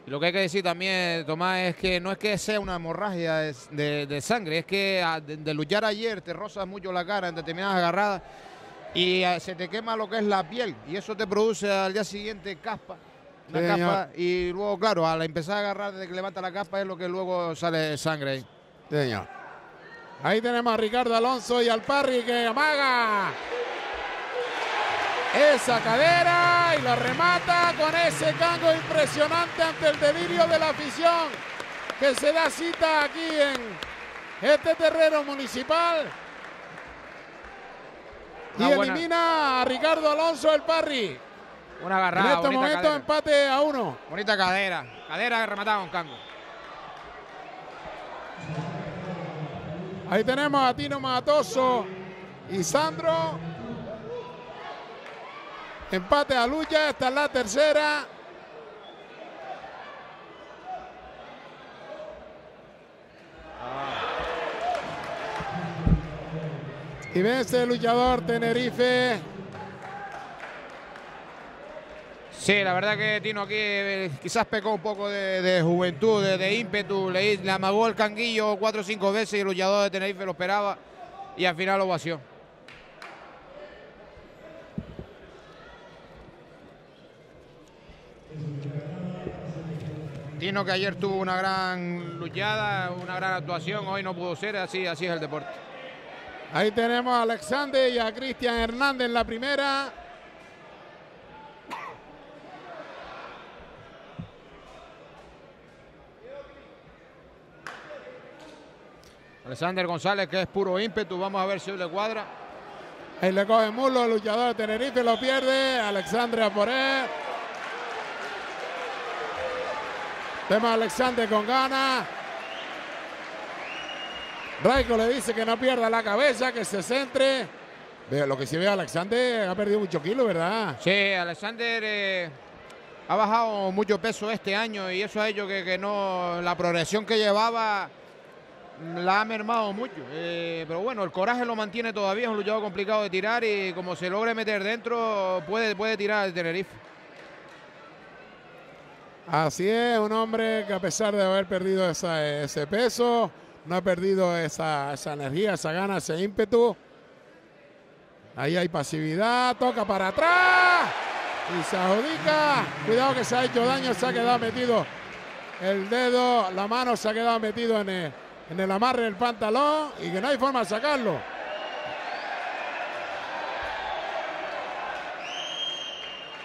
Y lo que hay que decir también, Tomás, es que no es que sea una hemorragia de, de- de sangre, es que ah, de, de luchar ayer te rozas mucho la cara en determinadas agarradas y ah, se te quema lo que es la piel y eso te produce al día siguiente caspa. Una Sí, capa y luego, claro, al empezar a agarrar desde que levanta la capa es lo que luego sale sangre ahí. Señor. Ahí tenemos a Ricardo Alonso y al Parry que amaga esa cadera y lo remata con ese cango impresionante ante el delirio de la afición que se da cita aquí en este terreno municipal. Y elimina a Ricardo Alonso el Parry. Una En agarrada, este bonita momento cadera. empate a uno. Bonita cadera, cadera rematada con cango. Ahí tenemos a Tino Matoso y Sandro. Empate a lucha, esta es la tercera. Y vence el luchador Tenerife. Sí, la verdad que Tino aquí eh, quizás pecó un poco de, juventud, de, de ímpetu. Le, le amagó el canguillo cuatro o cinco veces y el luchador de Tenerife lo esperaba y al final lo vació. Tino que ayer tuvo una gran luchada, una gran actuación, hoy no pudo ser, así, así es el deporte. Ahí tenemos a Alexander y a Cristian Hernández en la primera. Alexander González que es puro ímpetu, vamos a ver si hoy le cuadra. Ahí le coge muslo el luchador de Tenerife, lo pierde. Alexandria por él. Tema Alexander con ganas. Raico le dice que no pierda la cabeza, que se centre. Lo que se ve Alexander ha perdido mucho kilo, ¿verdad? Sí, Alexander eh, ha bajado mucho peso este año y eso ha hecho que, que no la progresión que llevaba la ha mermado mucho. Eh, pero bueno, el coraje lo mantiene todavía, es un luchador complicado de tirar y como se logre meter dentro, puede, puede tirar el Tenerife. Así es, un hombre que a pesar de haber perdido ese peso, no ha perdido esa, esa energía, esa gana, ese ímpetu. Ahí hay pasividad, toca para atrás y se adjudica. Cuidado que se ha hecho daño, se ha quedado metido el dedo, la mano se ha quedado metido en el, en el amarre del pantalón y que no hay forma de sacarlo.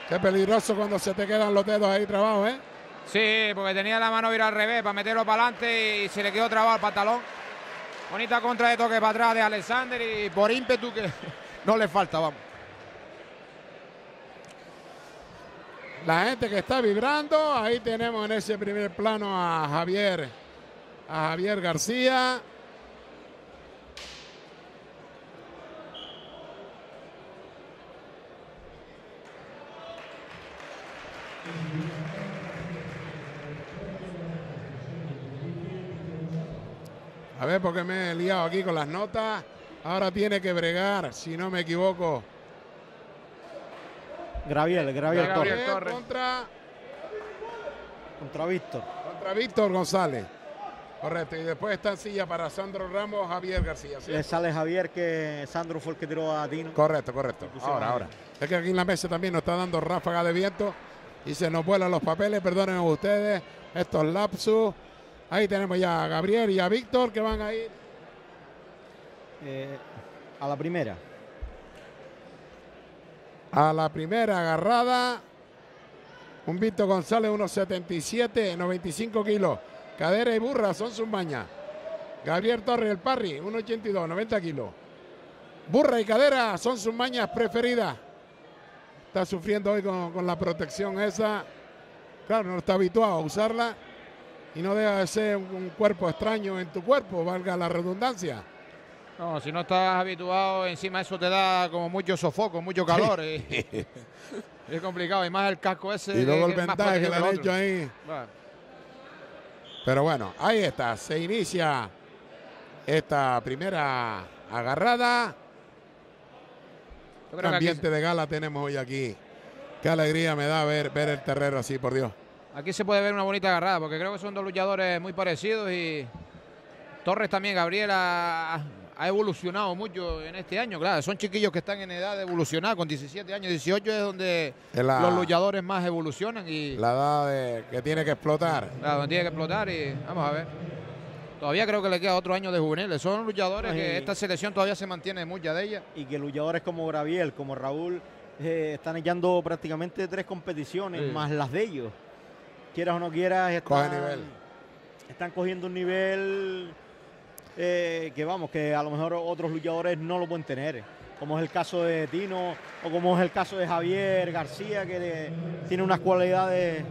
Qué peligroso cuando se te quedan los dedos ahí trabajo, ¿eh? Sí, porque tenía la mano ir al revés para meterlo para adelante y se le quedó trabado el pantalón. Bonita contra de toque para atrás de Alexander y por ímpetu que no le falta, vamos. La gente que está vibrando, ahí tenemos en ese primer plano a Javier, a Javier García. A ver, porque me he liado aquí con las notas. Ahora tiene que bregar, si no me equivoco. Graviel, Graviel Gabriel Torres. Contra, Contra Víctor. contra Víctor González. Correcto. Y después está en silla para Sandro Ramos, Javier García. ¿sí? Le sale Javier que Sandro fue el que tiró a Tino. Correcto, correcto. Ahora, ahora. Es que aquí en la mesa también nos está dando ráfaga de viento y se nos vuelan los papeles. Perdonen ustedes estos lapsus. Ahí tenemos ya a Gabriel y a Víctor que van a ir. Eh, a la primera. A la primera agarrada. Un Víctor González, 1,77, 95 kilos. Cadera y burra son sus mañas. Gabriel Torres, el Parry, 1,82, 90 kilos. Burra y cadera son sus mañas preferidas. Está sufriendo hoy con, con la protección esa. Claro, no está habituado a usarla. Y no deja de ser un, cuerpo extraño en tu cuerpo, valga la redundancia. No, si no estás habituado, encima eso te da como mucho sofoco, mucho calor. y- es complicado. Y más el casco ese. Y luego el ventaje que le han hecho ahí. Pero bueno, ahí está. Se inicia esta primera agarrada. aquí, ambiente de gala tenemos hoy aquí. Qué alegría me da ver, ver el terreno así, por Dios. Aquí se puede ver una bonita agarrada, porque creo que son dos luchadores muy parecidos y Torres también, Gabriel, ha, ha evolucionado mucho en este año. Claro, son chiquillos que están en edad de evolucionar, con 17 años, 18 es donde la, los luchadores más evolucionan y la edad de- que tiene que explotar. claro, donde tiene que explotar y vamos a ver. Todavía creo que le queda otro año de juveniles. Son luchadores Ay. que esta selección todavía se mantiene mucha de ella. Y que luchadores como Graviel, como Raúl, eh, están echando prácticamente tres competiciones, Sí. más las de ellos. Quieras o no quieras, Coge están, nivel. están cogiendo un nivel eh, que vamos, que a lo mejor otros luchadores no lo pueden tener. Como es el caso de Tino o como es el caso de Javier García, que de- tiene unas cualidades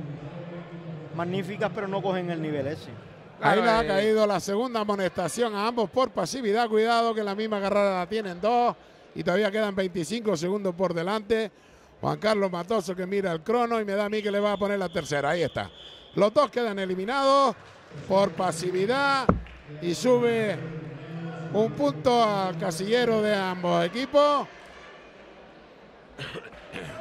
magníficas, pero no cogen el nivel ese. Ahí Claro, le ha eh, caído la segunda amonestación a ambos por pasividad. Cuidado que la misma agarrada la tienen dos y todavía quedan 25 segundos por delante. Juan Carlos Matoso que mira el crono y me da a mí que le va a poner la tercera. Ahí está. Los dos quedan eliminados por pasividad y sube un punto al casillero de ambos equipos.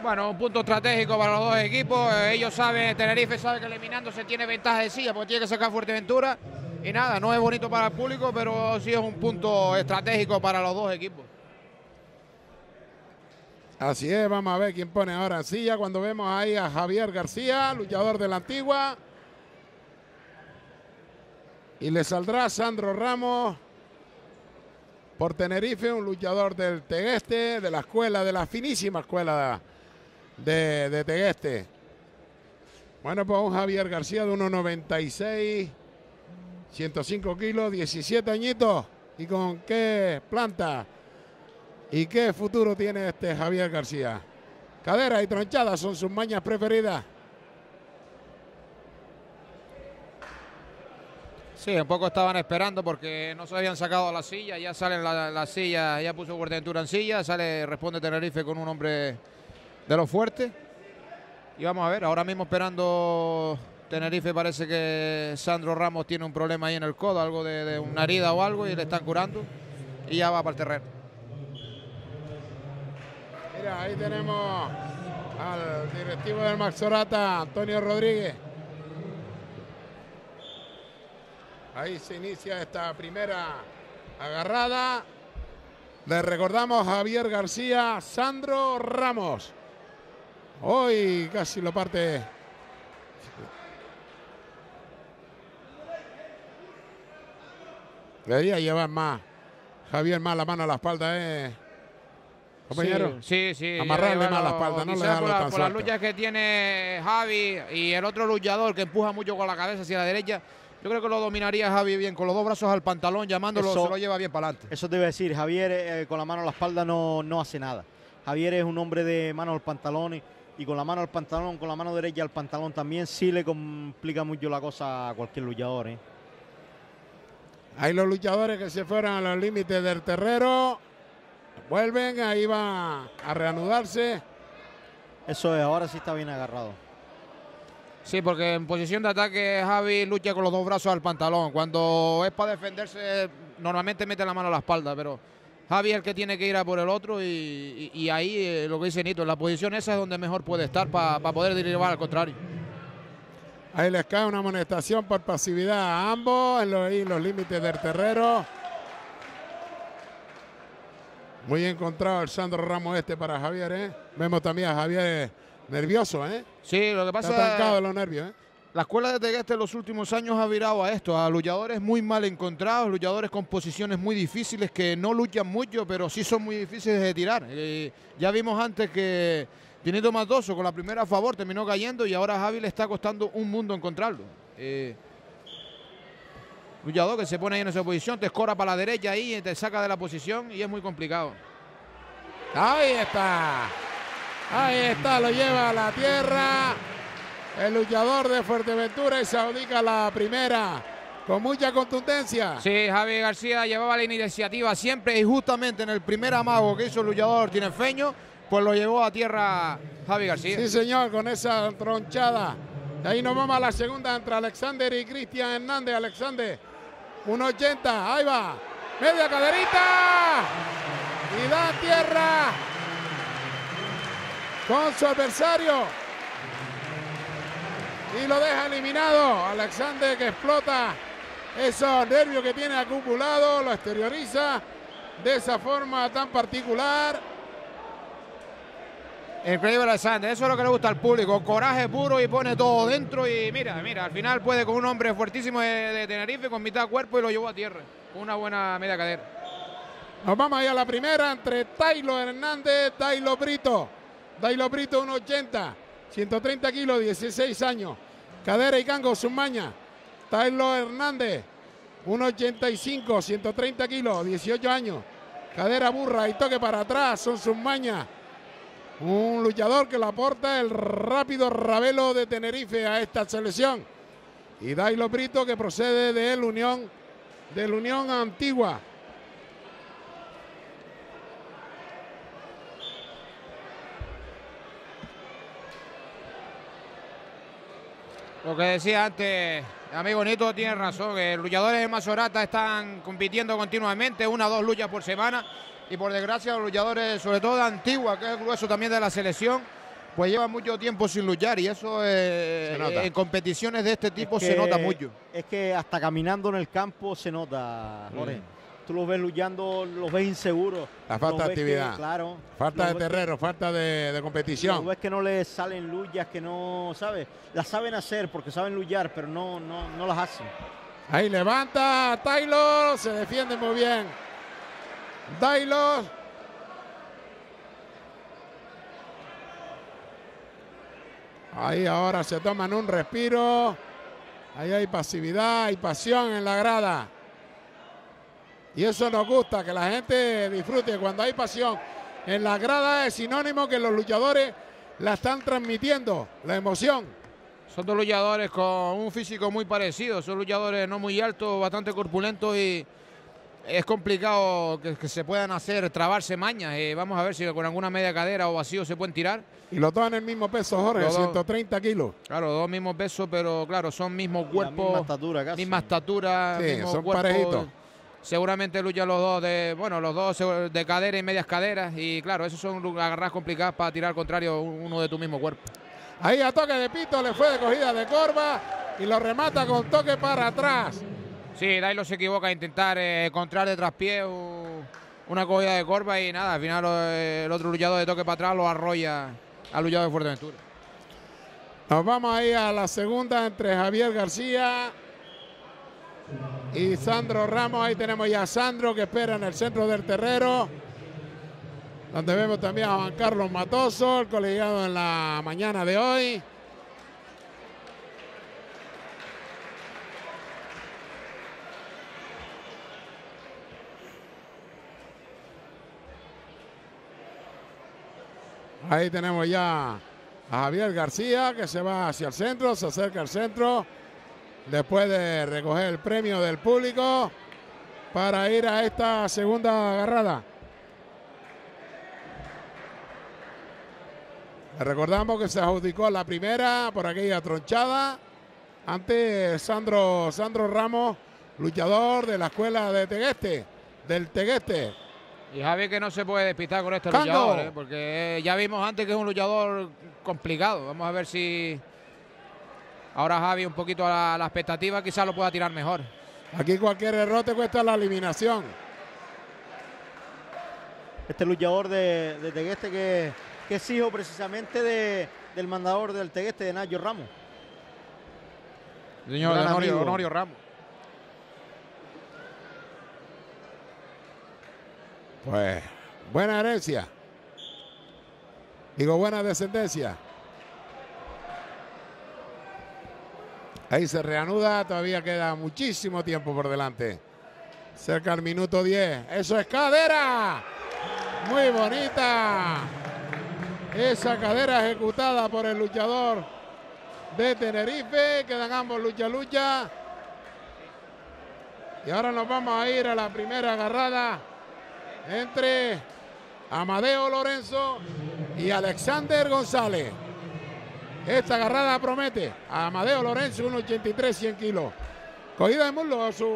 Bueno, un punto estratégico para los dos equipos. Eh, Ellos saben, Tenerife sabe que eliminándose tiene ventaja de silla porque tiene que sacar Fuerteventura. Y nada, no es bonito para el público, pero sí es un punto estratégico para los dos equipos. Así es, vamos a ver quién pone ahora silla cuando vemos ahí a Javier García, luchador de la antigua. Y le saldrá Sandro Ramos por Tenerife, un luchador del Tegueste, de la escuela, de la finísima escuela de, de Tegueste. Bueno, pues un Javier García de 1,96, 105 kilos, 17 añitos. ¿Y con qué planta? ¿Y qué futuro tiene este Javier García? Cadera y tronchada son sus mañas preferidas. Sí, un poco estaban esperando porque no se habían sacado la silla. Ya sale la, la silla, ya puso Fuerteventura en silla. Sale, responde Tenerife con un hombre de los fuertes. Y vamos a ver, ahora mismo esperando Tenerife parece que Sandro Ramos tiene un problema ahí en el codo, algo de, de una herida o algo y le están curando. Y ya va para el terreno. Mira, ahí tenemos al directivo del Maxorata, Antonio Rodríguez. Ahí se inicia esta primera agarrada. Le recordamos Javier García, Sandro Ramos. Hoy casi lo parte. Debería llevar más. Javier más la mano a la espalda, ¿eh? Compañero. Sí, sí. Amarrarle más la espalda, no dejarlo por, la- tan por las luchas que tiene Javi y el otro luchador que empuja mucho con la cabeza hacia la derecha. Yo creo que lo dominaría Javi bien, con los dos brazos al pantalón, llamándolo, Eso- se lo lleva bien para adelante. Eso te iba a decir, Javier eh, con la mano a la espalda no, no hace nada. Javier es un hombre de mano al pantalón y, y con la mano al pantalón, con la mano derecha al pantalón también sí le complica mucho la cosa a cualquier luchador. ¿eh? Hay los luchadores que se fueron a los límites del terrero. Vuelven, ahí va a reanudarse. Eso es, ahora sí está bien agarrado. Sí, porque en posición de ataque Javi lucha con los dos brazos al pantalón. Cuando es para defenderse, normalmente mete la mano a la espalda, pero Javi es el que tiene que ir a por el otro y, y- y ahí eh, lo que dice Nito, en la posición esa es donde mejor puede estar para poder derivar al contrario. Ahí les cae una amonestación por pasividad a ambos en los, ahí los límites del terrero. Muy encontrado el Sandro Ramos este para Javier, ¿eh? Vemos también a Javier nervioso, ¿eh? Sí, lo que Está pasa trancado de es los nervios, ¿eh? la escuela de Tegueste en los últimos años ha virado a esto, a luchadores muy mal encontrados, luchadores con posiciones muy difíciles que no luchan mucho, pero sí son muy difíciles de tirar. Eh, ya vimos antes que Tinito Matoso con la primera a favor terminó cayendo y ahora a Javi le está costando un mundo encontrarlo. Eh, luchador que se pone ahí en esa posición, te escora para la derecha ahí, y te saca de la posición y es muy complicado. Ahí está. Ahí está, lo lleva a la tierra. El luchador de Fuerteventura y se adjudica la primera con mucha contundencia. Sí, Javi García llevaba la iniciativa siempre y justamente en el primer amago que hizo el luchador tinerfeño, pues lo llevó a tierra Javi García. Sí, señor, con esa tronchada. De ahí nos vamos a la segunda entre Alexander y Cristian Hernández. Alexander, 1.80, ahí va. Media caderita. Y da tierra con su adversario. Y lo deja eliminado. Alexander que explota esos nervios que tiene acumulado, lo exterioriza de esa forma tan particular. Increíble Alexander, eso es lo que le gusta al público, coraje puro y pone todo dentro y mira, mira, al final puede con un hombre fuertísimo de, de Tenerife con mitad cuerpo y lo llevó a tierra, una buena media cadera. Nos vamos ahí a la primera entre Tailo Hernández, Tailo Brito. Tailo Brito 1.80, 130 kilos, 16 años. Cadera y cango, Sumaña. Tailo Hernández, 1.85, 130 kilos, 18 años. Cadera burra y toque para atrás, son Sumaña. Un luchador que le aporta el rápido Ravelo de Tenerife a esta selección. Y Dailo Brito que procede de la Unión, de la Unión Antigua. Lo que decía antes, amigo Nito tiene razón, que los luchadores de Mazorata están compitiendo continuamente, una o dos luchas por semana, y por desgracia los luchadores, sobre todo de Antigua, que es el grueso también de la selección, pues llevan mucho tiempo sin luchar, y eso eh, en competiciones de este tipo Es se nota mucho. Es que hasta caminando en el campo se nota, Jorge. Tú los ves luchando, los ves inseguros. La falta de que- actividad. claro. Falta de que- terreno, falta de, de Los competición. ves que no les salen luyas, que no, ¿sabes? Las saben hacer porque saben luchar, pero no, no, no las hacen. Ahí levanta Taylor, se defiende muy bien. Taylor. Ahí ahora se toman un respiro. Ahí hay pasividad, hay pasión en la grada. Y eso nos gusta, que la gente disfrute. Cuando hay pasión en la grada es sinónimo que los luchadores la están transmitiendo, la emoción. Son dos luchadores con un físico muy parecido, son luchadores no muy altos, bastante corpulentos y es complicado que, que se puedan hacer, trabarse mañas. Eh, vamos a ver si con alguna media cadera o vacío se pueden tirar. Y los dos en el mismo peso, Jorge, Los dos. 130 kilos. Claro, dos mismos pesos, pero claro, son mismos cuerpos, misma estatura casi. misma estatura, Sí, mismo son cuerpo. parejitos. Seguramente luchan los dos de, bueno, los dos de cadera y medias caderas y claro, esos son agarras complicadas para tirar al contrario uno de tu mismo cuerpo. Ahí a toque de pito le fue de cogida de corva y lo remata con toque para atrás. Sí, Dailo se equivoca a intentar eh, encontrar de traspié una cogida de corva y nada, al final eh, el otro luchador de toque para atrás lo arrolla al luchador de Fuerteventura. Nos vamos ahí a la segunda entre Javier García y Sandro Ramos. Ahí tenemos ya a Sandro que espera en el centro del terrero. Donde vemos también a Juan Carlos Matoso, el colegiado en la mañana de hoy. Ahí tenemos ya a Javier García que se va hacia el centro, se acerca al centro después de recoger el premio del público para ir a esta segunda agarrada. Recordamos que se adjudicó la primera por aquella tronchada ante Sandro, Sandro Ramos, luchador de la escuela de Tegueste, del Tegueste. Y Javi que no se puede despistar con este luchador, ¿eh? porque eh, ya vimos antes que es un luchador complicado. Vamos a ver si ahora Javi un poquito a la, a la expectativa quizás lo pueda tirar mejor. Aquí cualquier error te cuesta la eliminación. Este luchador de, de Tegueste que, que es hijo precisamente de- del mandador del Tegueste, de Nacho Ramos. Señor Honorio, amigo. Honorio Ramos. Pues buena herencia. Digo, buena descendencia. Ahí se reanuda, todavía queda muchísimo tiempo por delante. Cerca al minuto 10. Eso es cadera. Muy bonita. Esa cadera ejecutada por el luchador de Tenerife. Quedan ambos lucha lucha. Y ahora nos vamos a ir a la primera agarrada entre Amadeo Lorenzo y Alexander González. Esta agarrada promete a Amadeo Lorenzo, 1,83, 100 kilos. Cogida de muslo a su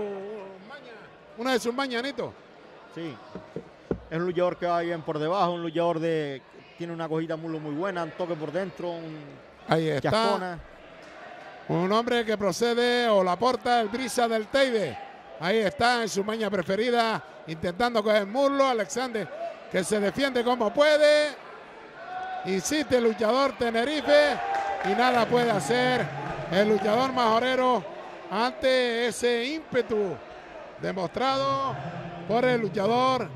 maña, una de sus mañanitos. Sí. Es un luchador que va bien por debajo, un luchador de tiene una cogida muslo muy buena, un toque por dentro, un Ahí está. chascona. Un hombre que procede o la porta el brisa del Teide. Ahí está en su maña preferida, intentando coger muslo. Alexander que se defiende como puede. Insiste el luchador Tenerife y nada puede hacer el luchador majorero ante ese ímpetu demostrado por el luchador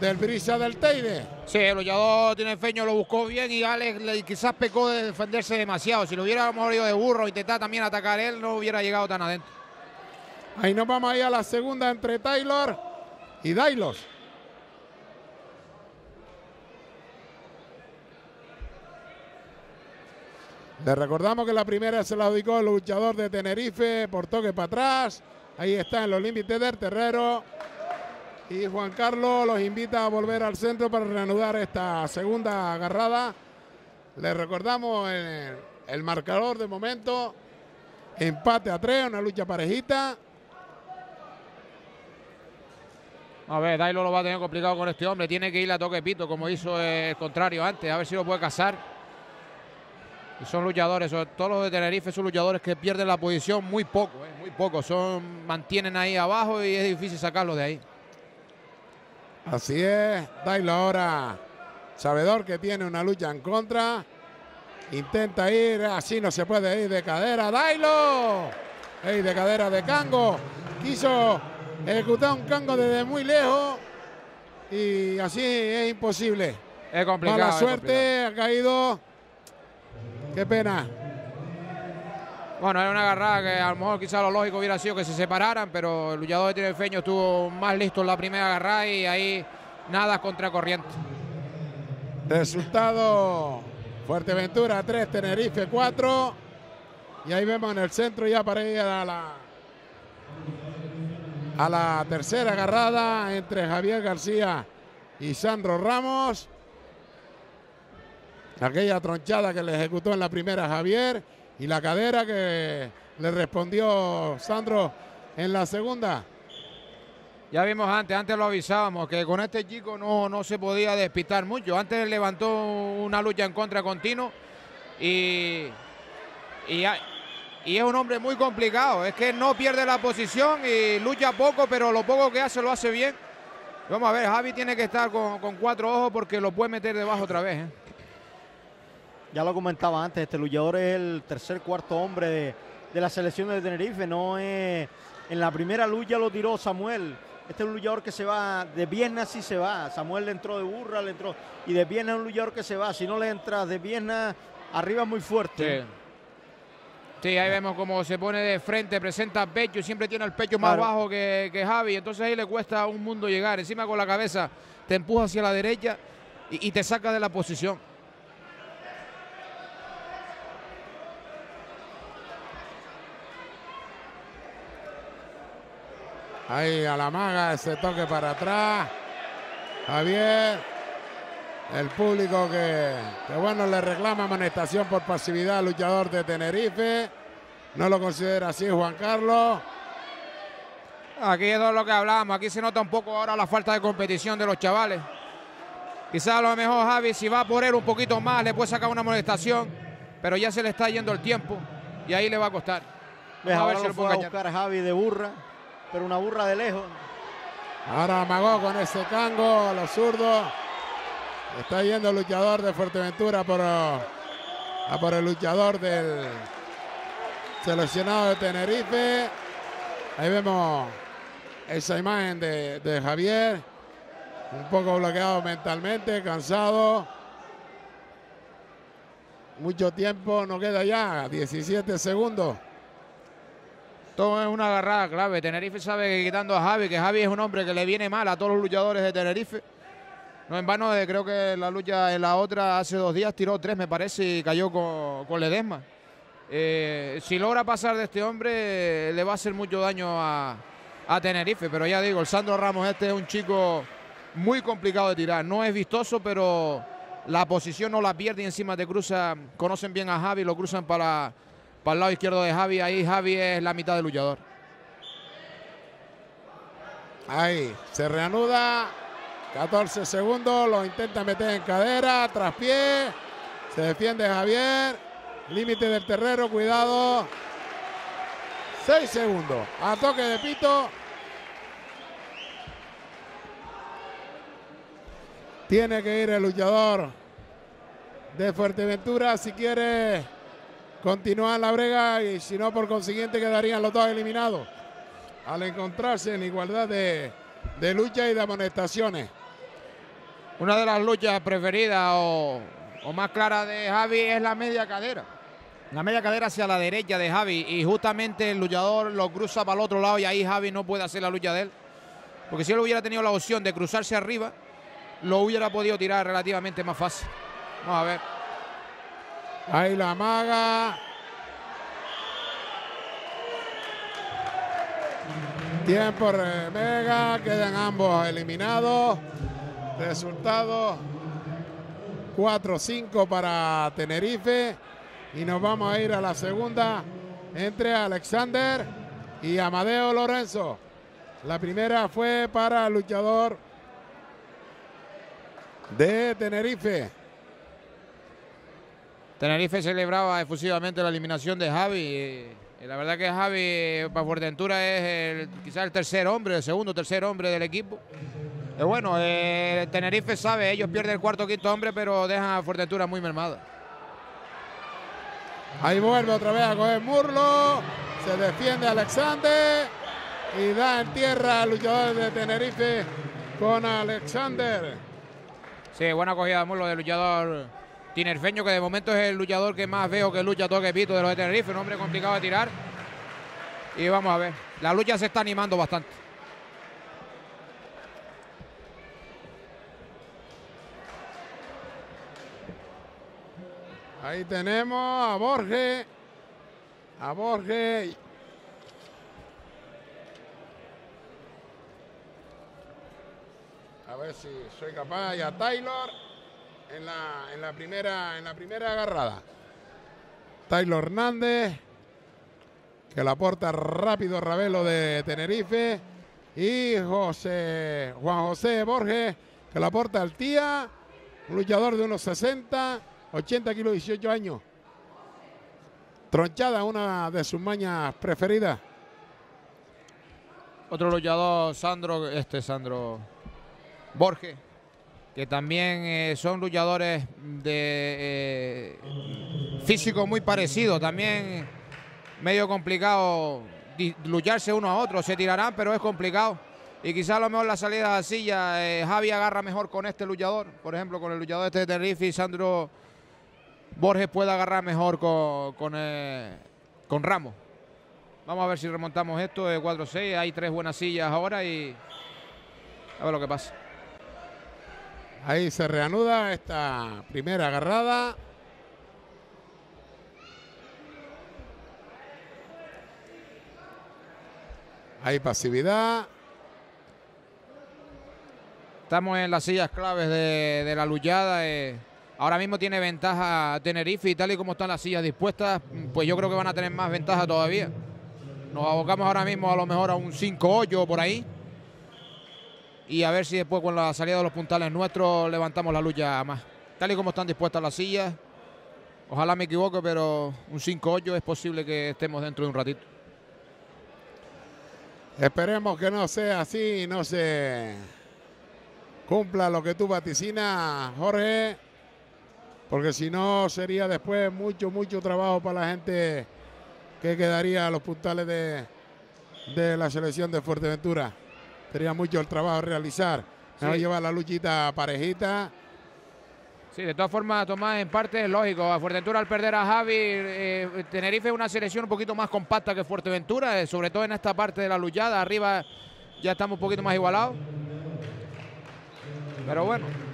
del brisa del Teide. Sí, el luchador tiene feño, lo buscó bien y Alex le- quizás pecó de defenderse demasiado. Si lo hubiera morido de burro, intentar también atacar él, no hubiera llegado tan adentro. Ahí nos vamos ahí a la segunda entre Taylor y Dailos. Le recordamos que la primera se la adjudicó el luchador de Tenerife por toque para atrás. Ahí está en los límites del terrero. Y Juan Carlos los invita a volver al centro para reanudar esta segunda agarrada. Le recordamos el marcador de momento. Empate a tres, una lucha parejita. A ver, Dailo lo va a tener complicado con este hombre. Tiene que ir a toque pito, como hizo el contrario antes, a ver si lo puede casar. Y son luchadores, sobre todo los de Tenerife, son luchadores que pierden la posición muy poco, eh, muy poco. Son, mantienen ahí abajo y es difícil sacarlos de ahí. Así es, Dailo ahora, sabedor que tiene una lucha en contra. Intenta ir, así no se puede ir de cadera. Dailo, Ey, de cadera de Cango. Quiso ejecutar un Cango desde muy lejos y así es imposible. Es complicado. Mala suerte, ha caído. Qué pena. Bueno, era una agarrada que a lo mejor quizás lo lógico hubiera sido que se separaran, pero el luchador de Tinerfeño estuvo más listo en la primera agarrada y ahí nada contra corriente. Resultado Fuerteventura 3, Tenerife 4. Y ahí vemos en el centro ya para ir a la, a la tercera agarrada entre Javier García y Sandro Ramos. Aquella tronchada que le ejecutó en la primera Javier y la cadera que le respondió Sandro en la segunda. Ya vimos antes, antes lo avisábamos, que con este chico no, no se podía despistar mucho. Antes levantó una lucha en contra continuo y, y, y es un hombre muy complicado. Es que no pierde la posición y lucha poco, pero lo poco que hace lo hace bien. Vamos a ver, Javi tiene que estar con, con cuatro ojos porque lo puede meter debajo otra vez. ¿eh? Ya lo comentaba antes, este luchador es el tercer, cuarto hombre de, de la selección de Tenerife. No es, en la primera lucha lo tiró Samuel. Este es un luchador que se va de piernas sí se va. Samuel le entró de burra, le entró. Y de piernas es un luchador que se va. Si no le entras de piernas, arriba es muy fuerte. Sí. Sí, ahí vemos cómo se pone de frente, presenta pecho, siempre tiene el pecho más Claro. bajo que, que Javi, entonces ahí le cuesta un mundo llegar. Encima con la cabeza te empuja hacia la derecha y, y te saca de la posición. Ahí a la maga, ese toque para atrás. Javier, el público que, que bueno le reclama amonestación por pasividad al luchador de Tenerife. No lo considera así Juan Carlos. Aquí es todo lo que hablamos, aquí se nota un poco ahora la falta de competición de los chavales. Quizás a lo mejor Javi, si va por él un poquito más, le puede sacar una molestación, pero ya se le está yendo el tiempo y ahí le va a costar. Vamos a ver ahora si lo puede buscar Javi de burra, pero una burra de lejos. Ahora amagó con ese cango a los zurdos. Está yendo el luchador de Fuerteventura por, a por el luchador del seleccionado de Tenerife. Ahí vemos esa imagen de, de Javier. Un poco bloqueado mentalmente, cansado. Mucho tiempo, no queda ya, 17 segundos. Todo es una agarrada clave. Tenerife sabe que quitando a Javi, que Javi es un hombre que le viene mal a todos los luchadores de Tenerife. No en vano, eh, creo que la lucha en la otra hace dos días tiró tres, me parece, y cayó con, con Ledesma. Eh, si logra pasar de este hombre, le va a hacer mucho daño a, a Tenerife. Pero ya digo, el Sandro Ramos este es un chico muy complicado de tirar. No es vistoso, pero la posición no la pierde y encima te cruza. Conocen bien a Javi, lo cruzan para, para el lado izquierdo de Javi. Ahí Javi es la mitad del luchador. Ahí, se reanuda. 14 segundos, lo intenta meter en cadera, traspié. Se defiende Javier. Límite del terreno, cuidado. 6 segundos. A toque de pito. Tiene que ir el luchador de Fuerteventura si quiere continuar la brega y si no, por consiguiente, quedarían los dos eliminados al encontrarse en igualdad de, de lucha y de amonestaciones. Una de las luchas preferidas o, o más claras de Javi es la media cadera. La media cadera hacia la derecha de Javi y justamente el luchador lo cruza para el otro lado y ahí Javi no puede hacer la lucha de él. Porque si él hubiera tenido la opción de cruzarse arriba, lo hubiera podido tirar relativamente más fácil. Vamos a ver. Ahí la maga. Tiempo remega, quedan ambos eliminados. Resultado 4-5 para Tenerife. Y nos vamos a ir a la segunda entre Alexander y Amadeo Lorenzo. La primera fue para el luchador de Tenerife. Tenerife celebraba efusivamente la eliminación de Javi. y- y la verdad que Javi para Fuerteventura es el, quizás el tercer hombre, el segundo tercer hombre del equipo. Y bueno, eh, Tenerife sabe, ellos pierden el cuarto quinto hombre, pero dejan a Fuerteventura muy mermada. Ahí vuelve otra vez a coger Murlo. Se defiende Alexander. Y da en tierra al luchador de Tenerife con Alexander. Sí, buena cogida de muslo del luchador tinerfeño, que de momento es el luchador que más veo que lucha toque pito de los de Tenerife, un hombre complicado de tirar. Y vamos a ver, la lucha se está animando bastante. Ahí tenemos a Borges. A Borges. A ver si soy capaz. Y a Taylor en la, en la, primera, en la primera agarrada. Taylor Hernández. Que la aporta rápido Ravelo de Tenerife. Y José, Juan José Borges. Que la aporta al Tía. Un luchador de unos 60, 80 kilos, 18 años. tronchada, una de sus mañas preferidas. Otro luchador, Sandro, este Sandro Borges, que también eh, son luchadores de eh, físico muy parecido, también medio complicado lucharse uno a otro, se tirarán, pero es complicado. Y quizás a lo mejor la salida de silla, eh, Javi agarra mejor con este luchador, por ejemplo, con el luchador este de Tenerife Sandro Borges puede agarrar mejor con, con, con Ramos. Vamos a ver si remontamos esto de 4-6. Hay tres buenas sillas ahora y a ver lo que pasa. Ahí se reanuda esta primera agarrada. Hay pasividad. Estamos en las sillas claves de, la luchada. Eh. Ahora mismo tiene ventaja Tenerife y tal y como están las sillas dispuestas, pues yo creo que van a tener más ventaja todavía. Nos abocamos ahora mismo a lo mejor a un 5-8 por ahí. Y a ver si después con la salida de los puntales nuestros levantamos la lucha más. Tal y como están dispuestas las sillas. Ojalá me equivoque, pero un 5-8 es posible que estemos dentro de un ratito. Esperemos que no sea así no se cumpla lo que tú vaticinas, Jorge. Porque si no sería después mucho, mucho trabajo para la gente que quedaría a los puntales de, de la selección de Fuerteventura. Sería mucho el trabajo a realizar. Sí. llevar la luchita parejita. Sí, de todas formas, Tomás, en parte es lógico. A Fuerteventura al perder a Javi, eh, Tenerife es una selección un poquito más compacta que Fuerteventura, eh, sobre todo en esta parte de la luchada. Arriba ya estamos un poquito más igualados. Pero bueno.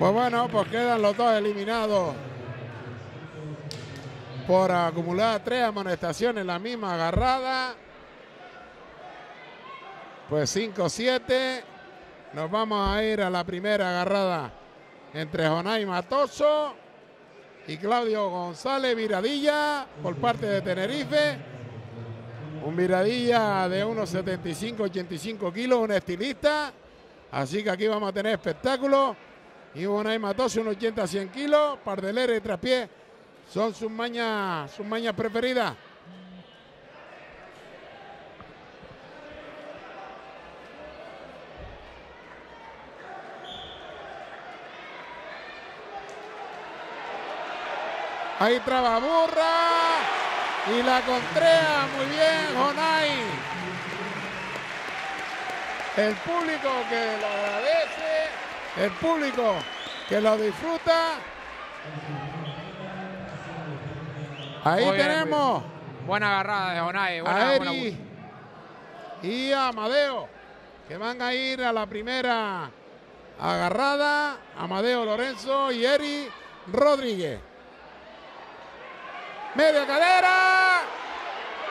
Pues bueno, pues quedan los dos eliminados por acumular tres amonestaciones en la misma agarrada. Pues 5-7. Nos vamos a ir a la primera agarrada entre Jonay Matoso y Claudio González Viradilla por parte de Tenerife. Un Viradilla de unos 75-85 kilos, un estilista. Así que aquí vamos a tener espectáculo. Y Jonay Matoso, unos 80-100 kilos. Pardelera y traspié son sus mañas, sus mañas preferidas. Ahí traba Burra y la contrea muy bien Jonay. El público que lo agradece, el público que lo disfruta. Ahí tenemos. Buena agarrada de Jonay. a Eri y a Amadeo, que van a ir a la primera agarrada. Amadeo Lorenzo y Eri Rodríguez. Media cadera.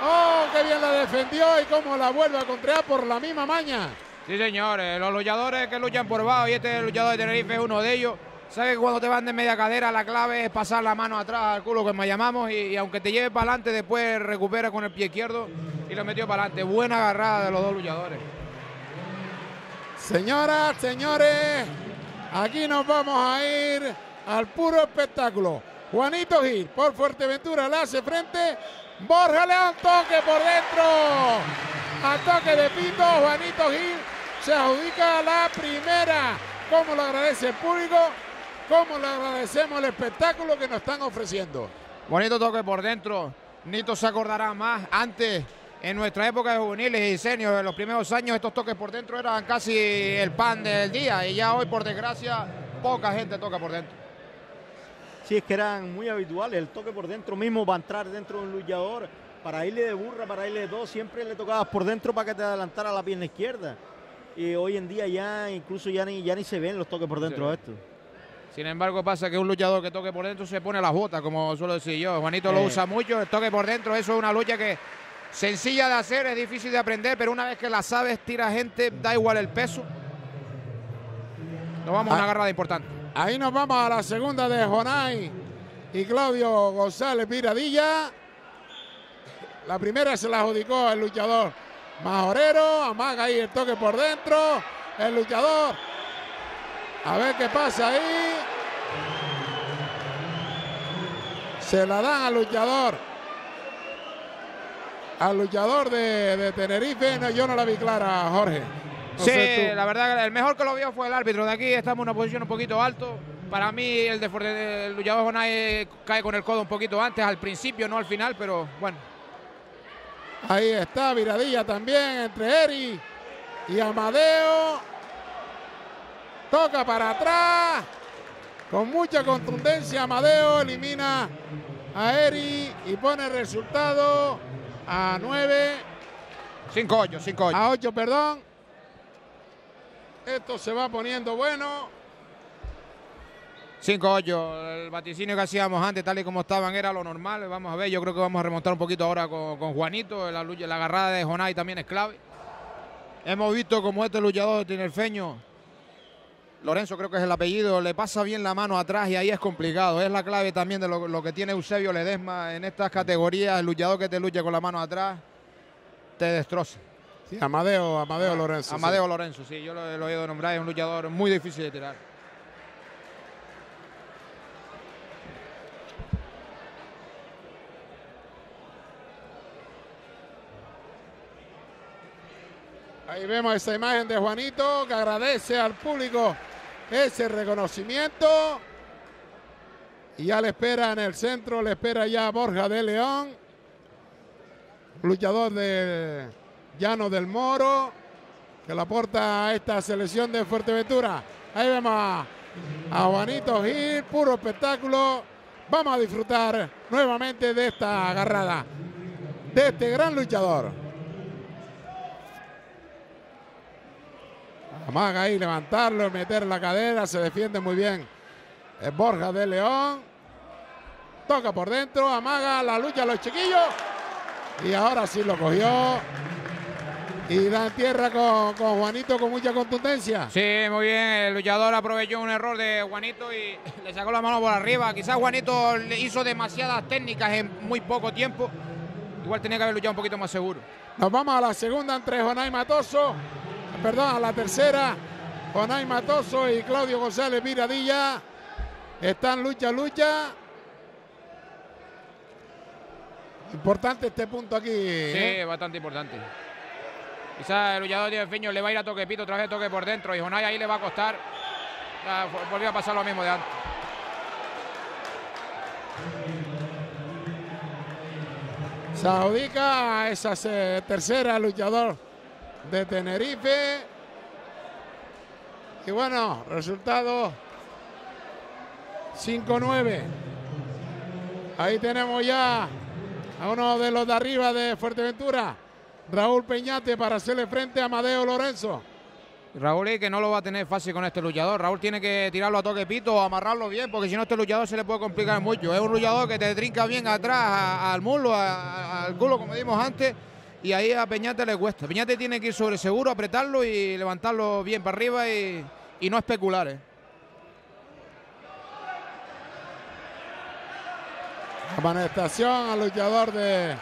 Oh, qué bien la defendió y cómo la vuelve a contraer por la misma maña. Sí, señores. Los luchadores que luchan por bajo y este luchador de Tenerife es uno de ellos. Sabes que cuando te van de media cadera la clave es pasar la mano atrás al culo que me llamamos y, aunque te lleve para adelante después recupera con el pie izquierdo y lo metió para adelante. Buena agarrada de los dos luchadores. Señoras, señores, aquí nos vamos a ir al puro espectáculo. Juanito Gil por Fuerteventura le hace frente. Borja León toque por dentro. A toque de pito, Juanito Gil se adjudica la primera. Como lo agradece el público cómo le agradecemos el espectáculo que nos están ofreciendo. Bonito toque por dentro. Nito se acordará más. Antes, en nuestra época de juveniles y seniors, en los primeros años, estos toques por dentro eran casi el pan del día. Y ya hoy, por desgracia, poca gente toca por dentro. Sí, es que eran muy habituales. El toque por dentro mismo va a entrar dentro de un luchador. Para irle de burra, para irle de dos, siempre le tocabas por dentro para que te adelantara la pierna izquierda. Y hoy en día ya incluso ya ni, ya ni se ven los toques por dentro de esto. Sin embargo, pasa que un luchador que toque por dentro se pone las botas, como suelo decir yo. Juanito lo usa mucho, el toque por dentro, eso es una lucha que sencilla de hacer, es difícil de aprender, pero una vez que la sabes, tira gente, da igual el peso. Nos vamos a una ah, agarrada importante. Ahí nos vamos a la segunda de Jonay y Claudio González Piradilla. La primera se la adjudicó el luchador Majorero. Amaga ahí el toque por dentro. El luchador a ver qué pasa ahí. Se la dan al luchador. Al luchador de, de Tenerife. No, yo no la vi clara, Jorge. No sí, la verdad que el mejor que lo vio fue el árbitro de aquí. Estamos en una posición un poquito alto. Para mí, el de el luchador Jonay cae con el codo un poquito antes, al principio, no al final, pero bueno. Ahí está, viradilla también entre Eri y Amadeo. Toca para atrás. Con mucha contundencia, Amadeo elimina a Eri y pone el resultado a 9, 5-8, 5-8. a 8, perdón. Esto se va poniendo bueno. 5-8. El vaticinio que hacíamos antes, tal y como estaban, era lo normal. Vamos a ver, yo creo que vamos a remontar un poquito ahora con, con Juanito. La, lucha- la agarrada de Jonay también es clave. Hemos visto como este luchador tinerfeño, Lorenzo creo que es el apellido, le pasa bien la mano atrás y ahí es complicado. Es la clave también de lo, lo que tiene Eusebio Ledesma en estas categorías. El luchador que te lucha con la mano atrás te destroza. Sí, Amadeo, Amadeo Lorenzo. sí. Amadeo Lorenzo, sí, yo lo, lo he oído nombrar, es un luchador muy difícil de tirar. Ahí vemos esa imagen de Juanito que agradece al público ese reconocimiento. Y ya le espera en el centro, le espera ya Borja de León, luchador de Llano del Moro, que la aporta a esta selección de Fuerteventura. Ahí vemos a Juanito Gil, puro espectáculo. Vamos a disfrutar nuevamente de esta agarrada, de este gran luchador. Amaga ahí levantarlo, meter la cadera, se defiende muy bien. Borja de León. Toca por dentro, amaga la lucha a los chiquillos. Y ahora sí lo cogió. Y dan tierra con, con Juanito con mucha contundencia. Sí, muy bien. El luchador aprovechó un error de Juanito y le sacó la mano por arriba. Quizás Juanito le hizo demasiadas técnicas en muy poco tiempo. Igual tenía que haber luchado un poquito más seguro. Nos vamos a la segunda entre Jonay Matoso. Perdón, a la tercera. Jonay Matoso y Claudio González Miradilla. Están lucha, lucha. Importante este punto aquí. Sí, ¿eh? bastante importante. Quizás el luchador de Feño le va a ir a toque pito, otra vez toque por dentro. Y Jonay ahí le va a costar. Ya, volvió a pasar lo mismo de antes. Se adjudica esa se- tercera luchador de Tenerife. Y bueno, resultado 5-9. Ahí tenemos ya a uno de los de arriba de Fuerteventura, Raúl Peñate, para hacerle frente a Amadeo Lorenzo. Raúl y que no lo va a tener fácil con este luchador. Raúl tiene que tirarlo a toque pito o amarrarlo bien, porque si no este luchador se le puede complicar mucho. Es un luchador que te trinca bien atrás, al muslo, al culo, como dimos antes, y ahí a Peñate le cuesta. Peñate tiene que ir sobre seguro, apretarlo y levantarlo bien para arriba y, y no especular. ¿eh? Amonestación al luchador de,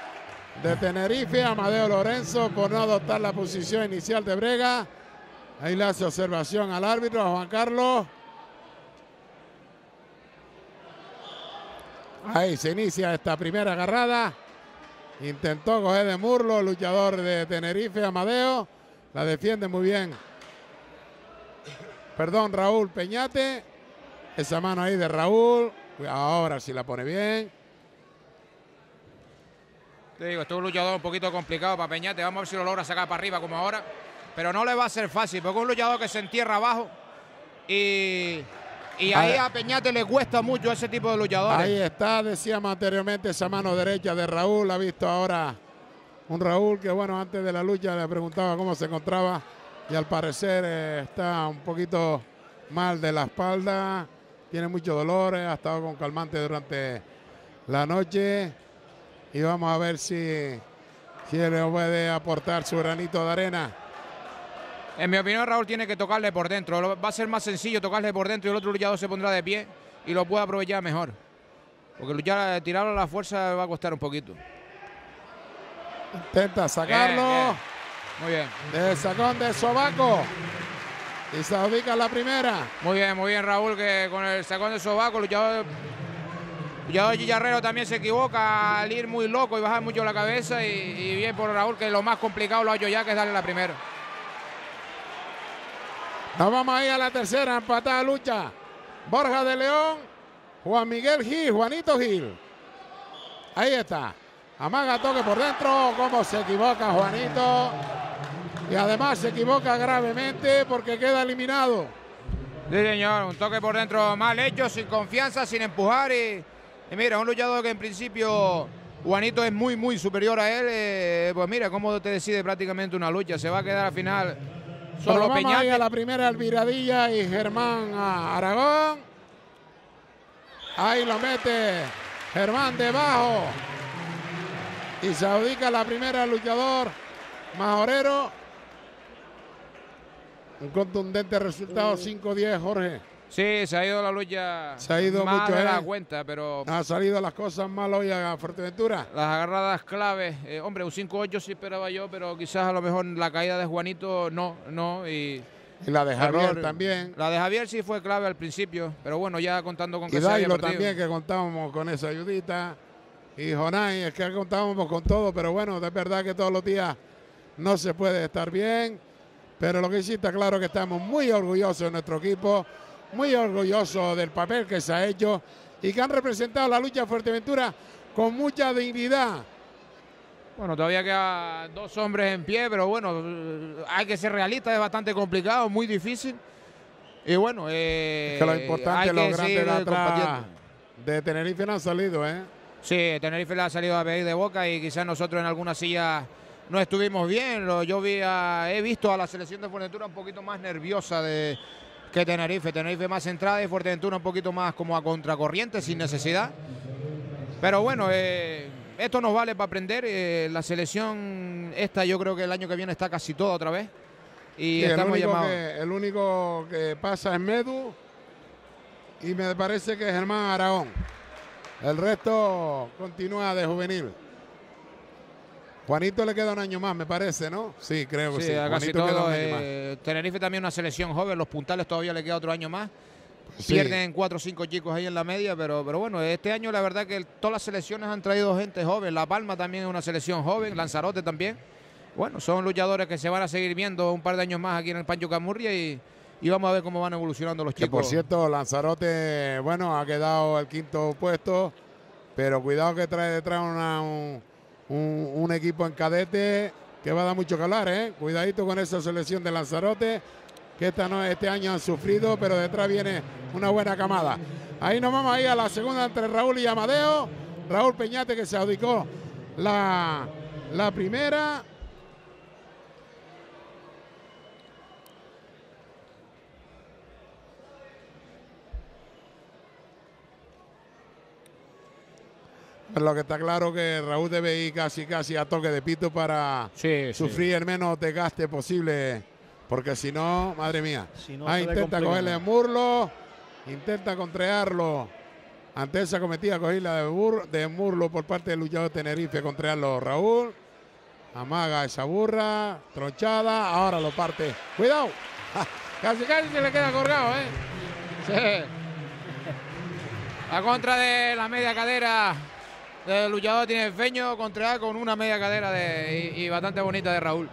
de Tenerife, Amadeo Lorenzo, por no adoptar la posición inicial de Brega. Ahí le hace observación al árbitro, a Juan Carlos. Ahí se inicia esta primera agarrada. Intentó coger de Murlo, luchador de Tenerife, Amadeo. La defiende muy bien. Perdón, Raúl Peñate. Esa mano ahí de Raúl. Ahora sí la pone bien. Te digo, esto es un luchador un poquito complicado para Peñate. Vamos a ver si lo logra sacar para arriba como ahora. Pero no le va a ser fácil, porque es un luchador que se entierra abajo. Y, y ahí a Peñate le cuesta mucho ese tipo de luchadores. Ahí está, decíamos anteriormente, esa mano derecha de Raúl. Ha visto ahora un Raúl que, bueno, antes de la lucha le preguntaba cómo se encontraba y al parecer eh, está un poquito mal de la espalda. Tiene mucho dolor, eh, ha estado con calmante durante la noche. Y vamos a ver si, si le puede aportar su granito de arena. En mi opinión, Raúl tiene que tocarle por dentro. Va a ser más sencillo tocarle por dentro y el otro luchador se pondrá de pie y lo puede aprovechar mejor. Porque luchar, tirarlo a la fuerza va a costar un poquito. Intenta sacarlo. Bien, bien. Muy bien. De sacón de Sobaco. Y se adjudica la primera. Muy bien, muy bien, Raúl, que con el sacón de sobaco, el luchador Ya Gillarrero también se equivoca al ir muy loco y bajar mucho la cabeza y, y bien por Raúl que lo más complicado lo ha hecho ya que es darle la primera. Nos vamos ahí a la tercera, empatada lucha. Borja de León, Juan Miguel Gil, Juanito Gil. Ahí está. Amaga toque por dentro. Cómo se equivoca Juanito. Y además se equivoca gravemente porque queda eliminado. Sí, señor, un toque por dentro mal hecho, sin confianza, sin empujar. Y, mira, un luchador que en principio Juanito es muy, muy superior a él. eh, pues mira cómo te decide prácticamente una lucha. Se va a quedar al final solo Peñate. a la primera Alviradilla y Germán a Aragón. Ahí lo mete Germán debajo. Y se adjudica la primera al luchador Majorero. Un contundente resultado 5-10, Jorge. Sí, se ha ido la lucha Se ha ido más mucho, de la eh. cuenta, pero Han salido las cosas mal hoy a Fuerteventura. las agarradas claves. eh, hombre, un 5-8 sí esperaba yo, pero quizás a lo mejor la caída de Juanito no, no. Y Y la de Javier error. también. La de Javier sí fue clave al principio, pero bueno, ya contando con que Y se haya también, que contábamos con esa ayudita. Y Jonay, es que contábamos con todo, pero bueno, es verdad que todos los días no se puede estar bien. Pero lo que sí está claro es que estamos muy orgullosos de nuestro equipo, muy orgullosos del papel que se ha hecho y que han representado la lucha de Fuerteventura con mucha dignidad. Bueno, todavía quedan dos hombres en pie, pero bueno, hay que ser realista, es bastante complicado, muy difícil. Y bueno, eh, Es que lo importante, los grandes de atrás combatiendo. de Tenerife no han salido, ¿eh? Sí, Tenerife le ha salido a pedir de boca y quizás nosotros en algunas sillas no estuvimos bien. Yo vi a- he visto a la selección de Fuerteventura un poquito más nerviosa de, que Tenerife. Tenerife más centrada y Fuerteventura un poquito más como a contracorriente, sin necesidad. Pero bueno, eh, esto nos vale para aprender. eh, la selección esta yo creo que el año que viene está casi toda otra vez. Y Sí, el, estamos único llamados. que, el único que pasa es Medu y me parece que es Germán Aragón. El resto continúa de juvenil. Juanito le queda un año más, me parece, ¿no? Sí, creo que sí. Sí, casi Juanito queda un año más. eh, Tenerife también una selección joven, los puntales todavía le queda otro año más. Sí. Pierden cuatro o cinco chicos ahí en la media, pero, pero bueno, este año la verdad que el- todas las selecciones han traído gente joven. La Palma también es una selección joven, Lanzarote también. Bueno, son luchadores que se van a seguir viendo un par de años más aquí en el Pancho Camurria y, y vamos a ver cómo van evolucionando los Que chicos. por cierto, Lanzarote, bueno, ha quedado el quinto puesto, pero cuidado que trae detrás una- un, un- equipo en cadete que va a dar mucho que hablar, ¿eh? Cuidadito con esa selección de Lanzarote, que esta no, este año han sufrido, pero detrás viene una buena camada. Ahí nos vamos a ir a la segunda entre Raúl y Amadeo. Raúl Peñate que se adjudicó la, la primera. Lo que está claro que Raúl debe ir casi casi a toque de pito para Sí, sí. sufrir el menos desgaste posible, porque si no, madre mía. Si no, ah, intenta cogerle a más. Murlo, intenta contraerlo. Ante esa cometida cogida de, Bur- de Murlo por parte del luchador de Tenerife, contraerlo Raúl. Amaga esa burra, tronchada, ahora lo parte. Cuidado, casi casi se le queda colgado, ¿eh? Sí. A contra de la media cadera del luchador tiene Feño contra con una media cadera de, y, bastante bonita de Raúl.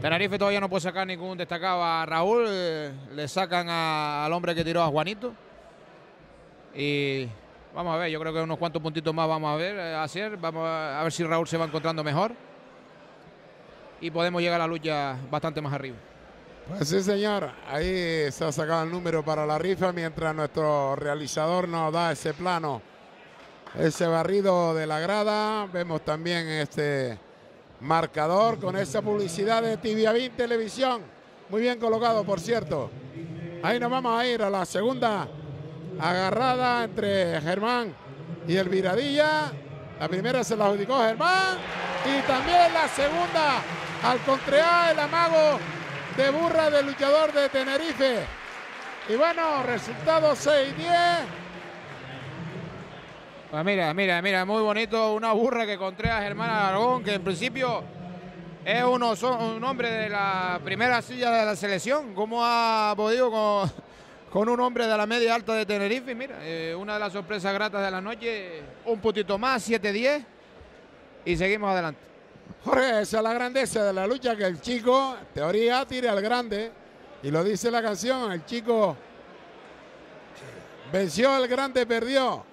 Tenerife todavía no puede sacar ningún destacado a Raúl. eh, le sacan al hombre que tiró a Juanito. Y vamos a ver, yo creo que unos cuantos puntitos más vamos a ver, eh, hacer. Vamos a ver si Raúl se va encontrando mejor. Y podemos llegar a la lucha bastante más arriba. Pues sí, señor. Ahí se ha sacado el número para la rifa mientras nuestro realizador nos da ese plano, ese barrido de la grada. Vemos también este marcador con esa publicidad de Tibiavín Televisión. Muy bien colocado, por cierto. Ahí nos vamos a ir a la segunda agarrada entre Germán y el Viradilla. La primera se la adjudicó Germán y también la segunda al contraer el amago de burra del luchador de Tenerife. Y bueno, resultado 6-10. Pues mira, mira, mira, muy bonito. Una burra que contrea a Germán Aragón, que en principio es uno, un hombre de la primera silla de la selección. ¿Cómo ha podido con, con un hombre de la media alta de Tenerife. Mira, eh, una de las sorpresas gratas de la noche, un putito más, 7-10 y seguimos adelante. Jorge, esa es la grandeza de la lucha, que el chico, en teoría, tire al grande. Y lo dice la canción, el chico venció al grande, perdió.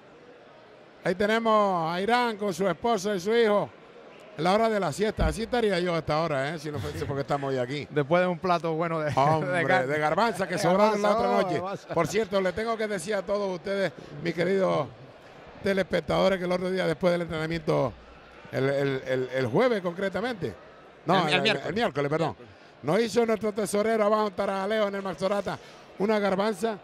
Ahí tenemos a Irán con su esposa y su hijo. En la hora de la siesta, así estaría yo hasta ahora, ¿eh? si no fuese porque estamos hoy aquí. Después de un plato bueno de, Hombre, de garbanza que sobraron la otra oh, noche. garbanza. Por cierto, le tengo que decir a todos ustedes, mis queridos telespectadores, que el otro día después del entrenamiento, el, el- el- el jueves concretamente, no, El- el miércoles. el miércoles, perdón, nos hizo nuestro tesorero abajo en Tarajaleo, en el Maxorata, una garbanza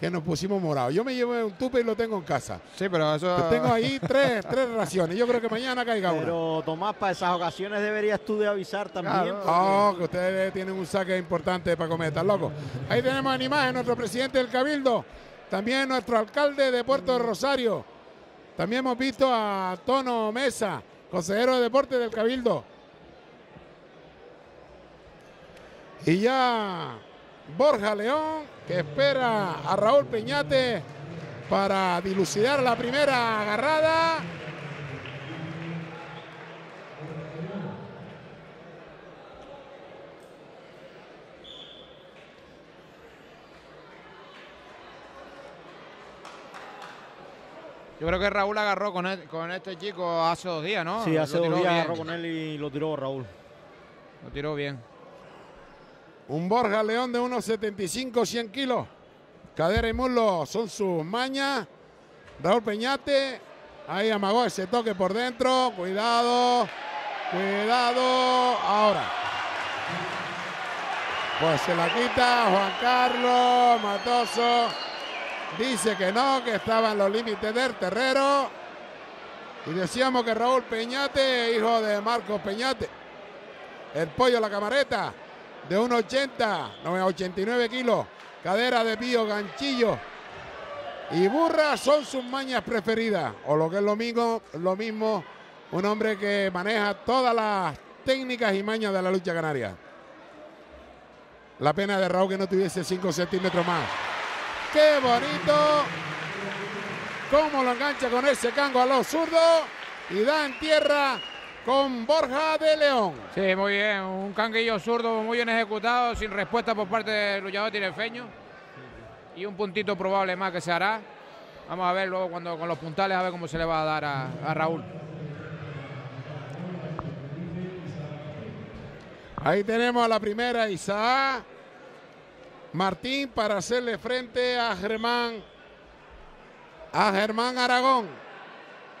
que nos pusimos morados. Yo me llevé un tupe y lo tengo en casa. Sí, pero eso... Pues tengo ahí tres, tres raciones. Yo creo que mañana caiga una. Pero Tomás, para esas ocasiones deberías tú de avisar también. Claro. Oh, que ustedes tienen un saque importante para comer, ¿están locos? Ahí tenemos en imagen nuestro presidente del Cabildo, también nuestro alcalde de Puerto Rosario. También hemos visto a Tono Mesa, consejero de deporte del Cabildo. Y ya Borja León, que espera a Raúl Peñate para dilucidar la primera agarrada. Yo creo que Raúl agarró con, e- con este chico hace dos días, ¿no? Sí, hace Lo dos días bien. agarró con él y lo tiró Raúl. Lo tiró bien. Un Borja León de unos 75, 100 kilos. Cadera y muslo son sus mañas. Raúl Peñate. Ahí amagó ese toque por dentro. Cuidado. Cuidado. Ahora. Pues se la quita Juan Carlos Matoso. Dice que no, que estaba en los límites del terrero. Y decíamos que Raúl Peñate, hijo de Marcos Peñate. El pollo la camareta de 1,80, no, 89 kilos. Cadera de pío, ganchillo. Y burra son sus mañas preferidas. O lo que es lo mismo, lo mismo, un hombre que maneja todas las técnicas y mañas de la lucha canaria. La pena de Raúl que no tuviese 5 centímetros más. ¡Qué bonito! Cómo lo engancha con ese cango a los zurdos. Y da en tierra con Borja de León. Sí, muy bien. Un canguillo zurdo muy bien ejecutado, sin respuesta por parte del luchador tirefeño. Y un puntito probable más que se hará. Vamos a ver luego cuando con los puntales a ver cómo se le va a dar a, a Raúl. Ahí tenemos a la primera Isaac Martín para hacerle frente a Germán a Germán Aragón.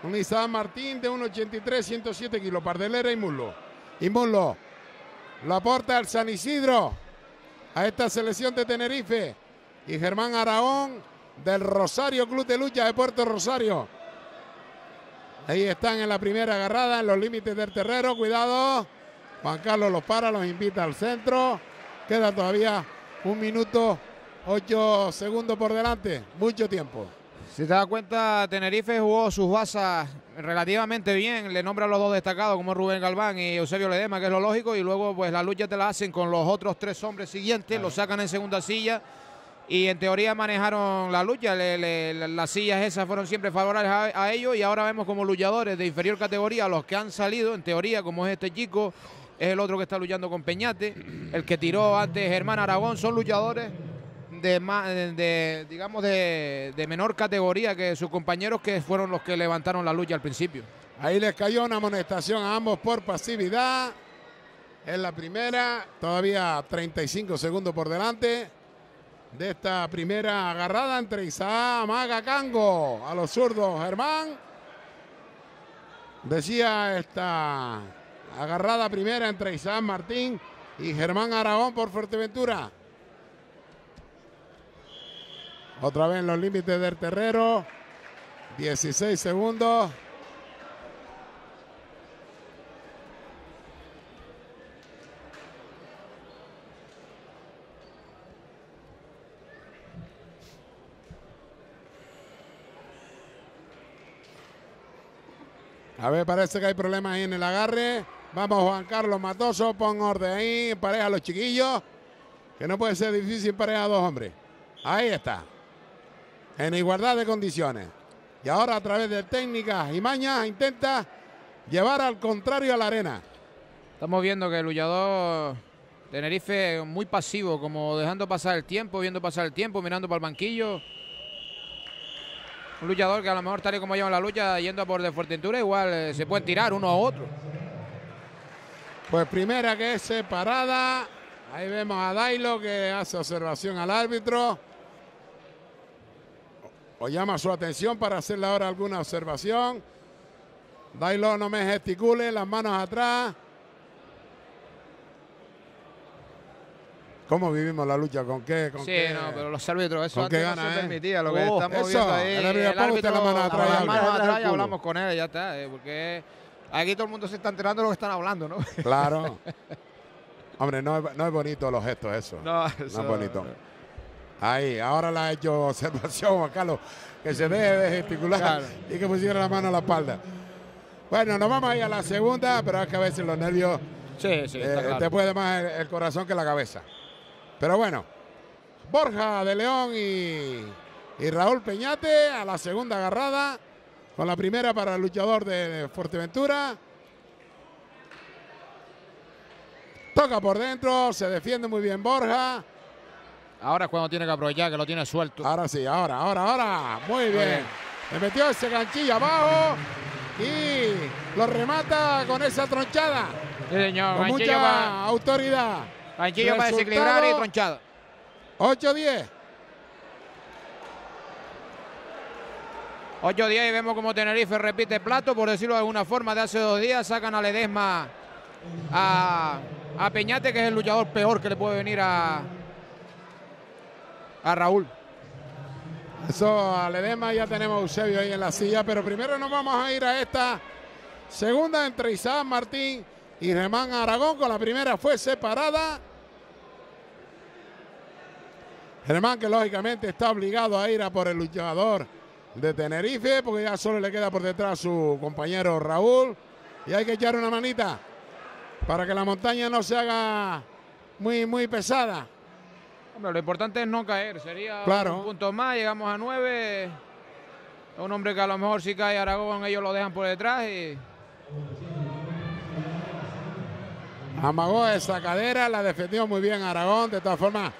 Un Martín de 1,83, 107 kilos, pardelera y muslo. Y muslo. La aporta al San Isidro a esta selección de Tenerife. Y Germán Aragón del Rosario Club de Lucha de Puerto Rosario. Ahí están en la primera agarrada, en los límites del terreno. Cuidado. Juan Carlos los para, los invita al centro. Queda todavía un minuto, ocho segundos por delante. Mucho tiempo. Si te das cuenta, Tenerife jugó sus basas relativamente bien. Le nombra a los dos destacados como Rubén Galván y Eusebio Ledema, que es lo lógico. Y luego, pues la lucha te la hacen con los otros tres hombres siguientes, los sacan en segunda silla. Y en teoría manejaron la lucha. Le- le- la- las sillas esas fueron siempre favorables a, a ellos. Y ahora vemos como luchadores de inferior categoría, los que han salido, en teoría, como es este chico, es el otro que está luchando con Peñate. El que tiró antes Germán Aragón, son luchadores de, de- digamos de, de menor categoría que sus compañeros que fueron los que levantaron la lucha al principio. Ahí les cayó una amonestación a ambos por pasividad. En la primera, todavía 35 segundos por delante de esta primera agarrada entre Isaac Maga Cango a los zurdos Germán. Decía esta agarrada primera entre Isaac Martín y Germán Aragón por Fuerteventura. Otra vez en los límites del terrero. 16 segundos. A ver, parece que hay problemas ahí en el agarre. Vamos, Juan Carlos Matoso, pon orden ahí, pareja a los chiquillos. Que no puede ser difícil pareja a dos hombres. Ahí está. En igualdad de condiciones. Y ahora a través de técnicas y mañas intenta llevar al contrario a la arena. Estamos viendo que el luchador Tenerife muy pasivo, como dejando pasar el tiempo, viendo pasar el tiempo, mirando para el banquillo. Un luchador que a lo mejor tal y como lleva la lucha, yendo a por de Fuerteventura, igual eh, se pueden tirar uno a otro. Pues primera que es separada. Ahí vemos a Dailo que hace observación al árbitro. O llama su atención para hacerle ahora alguna observación. Dailo no me gesticule, las manos atrás. ¿Cómo vivimos la lucha? ¿Con qué? ¿Con sí, qué? no, pero los árbitros, eso ¿Con qué antes no gana, se eh? permitía. Lo que Oh, estamos eso, viendo ahí, el árbitro, el ponte la árbitro, mano atrás y Atrás hablamos con él, ya está. eh, porque aquí todo el mundo se está enterando de lo que están hablando, ¿no? Claro. Hombre, no, es- no es bonito los gestos eso. No, No es bonito. Ahí, ahora le ha hecho observación Juan Carlos, que se deje de gesticular Claro. y que pusiera la mano a la espalda. Bueno, nos vamos a ir a la segunda, pero es que a veces los nervios Sí, sí, eh, claro. te puede más el, el corazón que la cabeza. Pero bueno, Borja de León y, y Raúl Peñate a la segunda agarrada, con la primera para el luchador de Fuerteventura. Toca por dentro, se defiende muy bien Borja. Ahora es cuando tiene que aprovechar, que lo tiene suelto. Ahora sí, ahora, ahora, ahora. Muy bien. bien. Le metió ese ganchillo abajo y lo remata con esa tronchada. Sí, señor. Con Ganchillo mucha para, autoridad. ganchillo para desequilibrar y tronchada. 8-10. 8-10 y vemos como Tenerife repite plato, por decirlo de alguna forma, de hace dos días. Sacan a Ledesma a, Peñate, que es el luchador peor que le puede venir a, a Raúl. Eso, a Ledema ya tenemos a Eusebio ahí en la silla, pero primero nos vamos a ir a esta segunda entre Isaac Martín y Germán Aragón, con la primera fue separada. Germán que lógicamente está obligado a ir a por el luchador de Tenerife, porque ya solo le queda por detrás su compañero Raúl. Y hay que echar una manita para que la montaña no se haga muy, muy pesada. Hombre, lo importante es no caer. Sería Claro. un punto más, llegamos a nueve. Un hombre que a lo mejor si cae Aragón, ellos lo dejan por detrás y Amagó esa cadera, la defendió muy bien Aragón. De todas formas,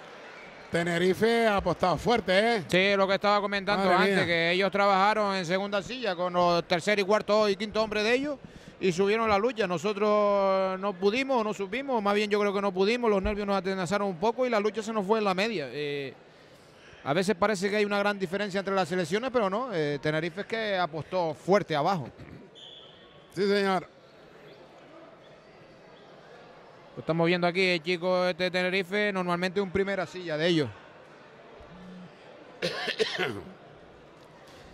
Tenerife ha apostado fuerte, ¿eh? Sí, lo que estaba comentando Madre antes, mía. que ellos trabajaron en segunda silla con los tercer y cuarto y quinto hombre de ellos y subieron la lucha. Nosotros no pudimos, no supimos, más bien yo creo que no pudimos, los nervios nos atenazaron un poco y la lucha se nos fue en la media. Eh, a veces parece que hay una gran diferencia entre las selecciones, pero no, eh, Tenerife es que apostó fuerte abajo. Sí, señor. Lo estamos viendo aquí, el chico este de Tenerife, normalmente un primera silla de ellos.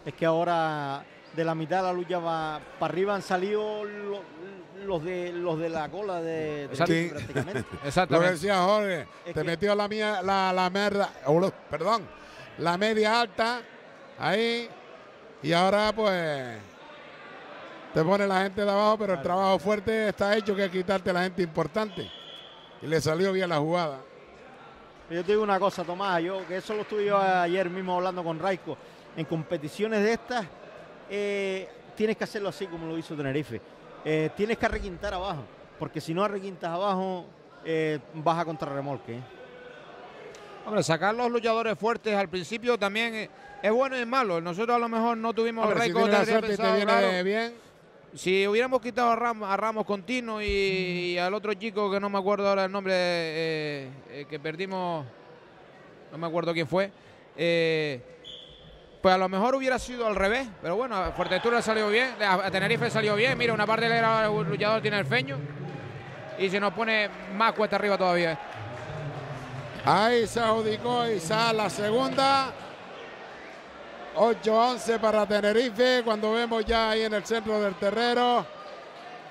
Es que ahora de la mitad de la lucha va para arriba han salido lo- los de los de la cola de, de prácticamente. Lo que Exactamente. decía Jorge, Es te que- metió la, mía, la, la merda, o lo- perdón, la media alta ahí y ahora pues te pone la gente de abajo, pero el trabajo fuerte está hecho que es quitarte la gente importante. Y le salió bien la jugada. Yo te digo una cosa, Tomás, yo que eso lo estuve yo ayer mismo hablando con Raico. En competiciones de estas, eh, tienes que hacerlo así como lo hizo Tenerife. Eh, tienes que arrequintar abajo, porque si no arrequintas abajo, eh, vas a contrarremolque. ¿eh? Hombre, sacar los luchadores fuertes al principio también es, es bueno y es malo. Nosotros a lo mejor no tuvimos Hombre, el si récord te viene claro. bien, Si hubiéramos quitado a Ramos, a Ramos Contino y, al otro chico que no me acuerdo ahora el nombre, eh, eh, que perdimos, no me acuerdo quién fue, eh, pues a lo mejor hubiera sido al revés. Pero bueno, a Fuerteventura salió bien, a Tenerife salió bien. Mira, una parte del luchador tiene el feño y se nos pone más cuesta arriba todavía. ahí se adjudicó Isa la segunda. 8-11 para Tenerife, cuando vemos ya ahí en el centro del terreno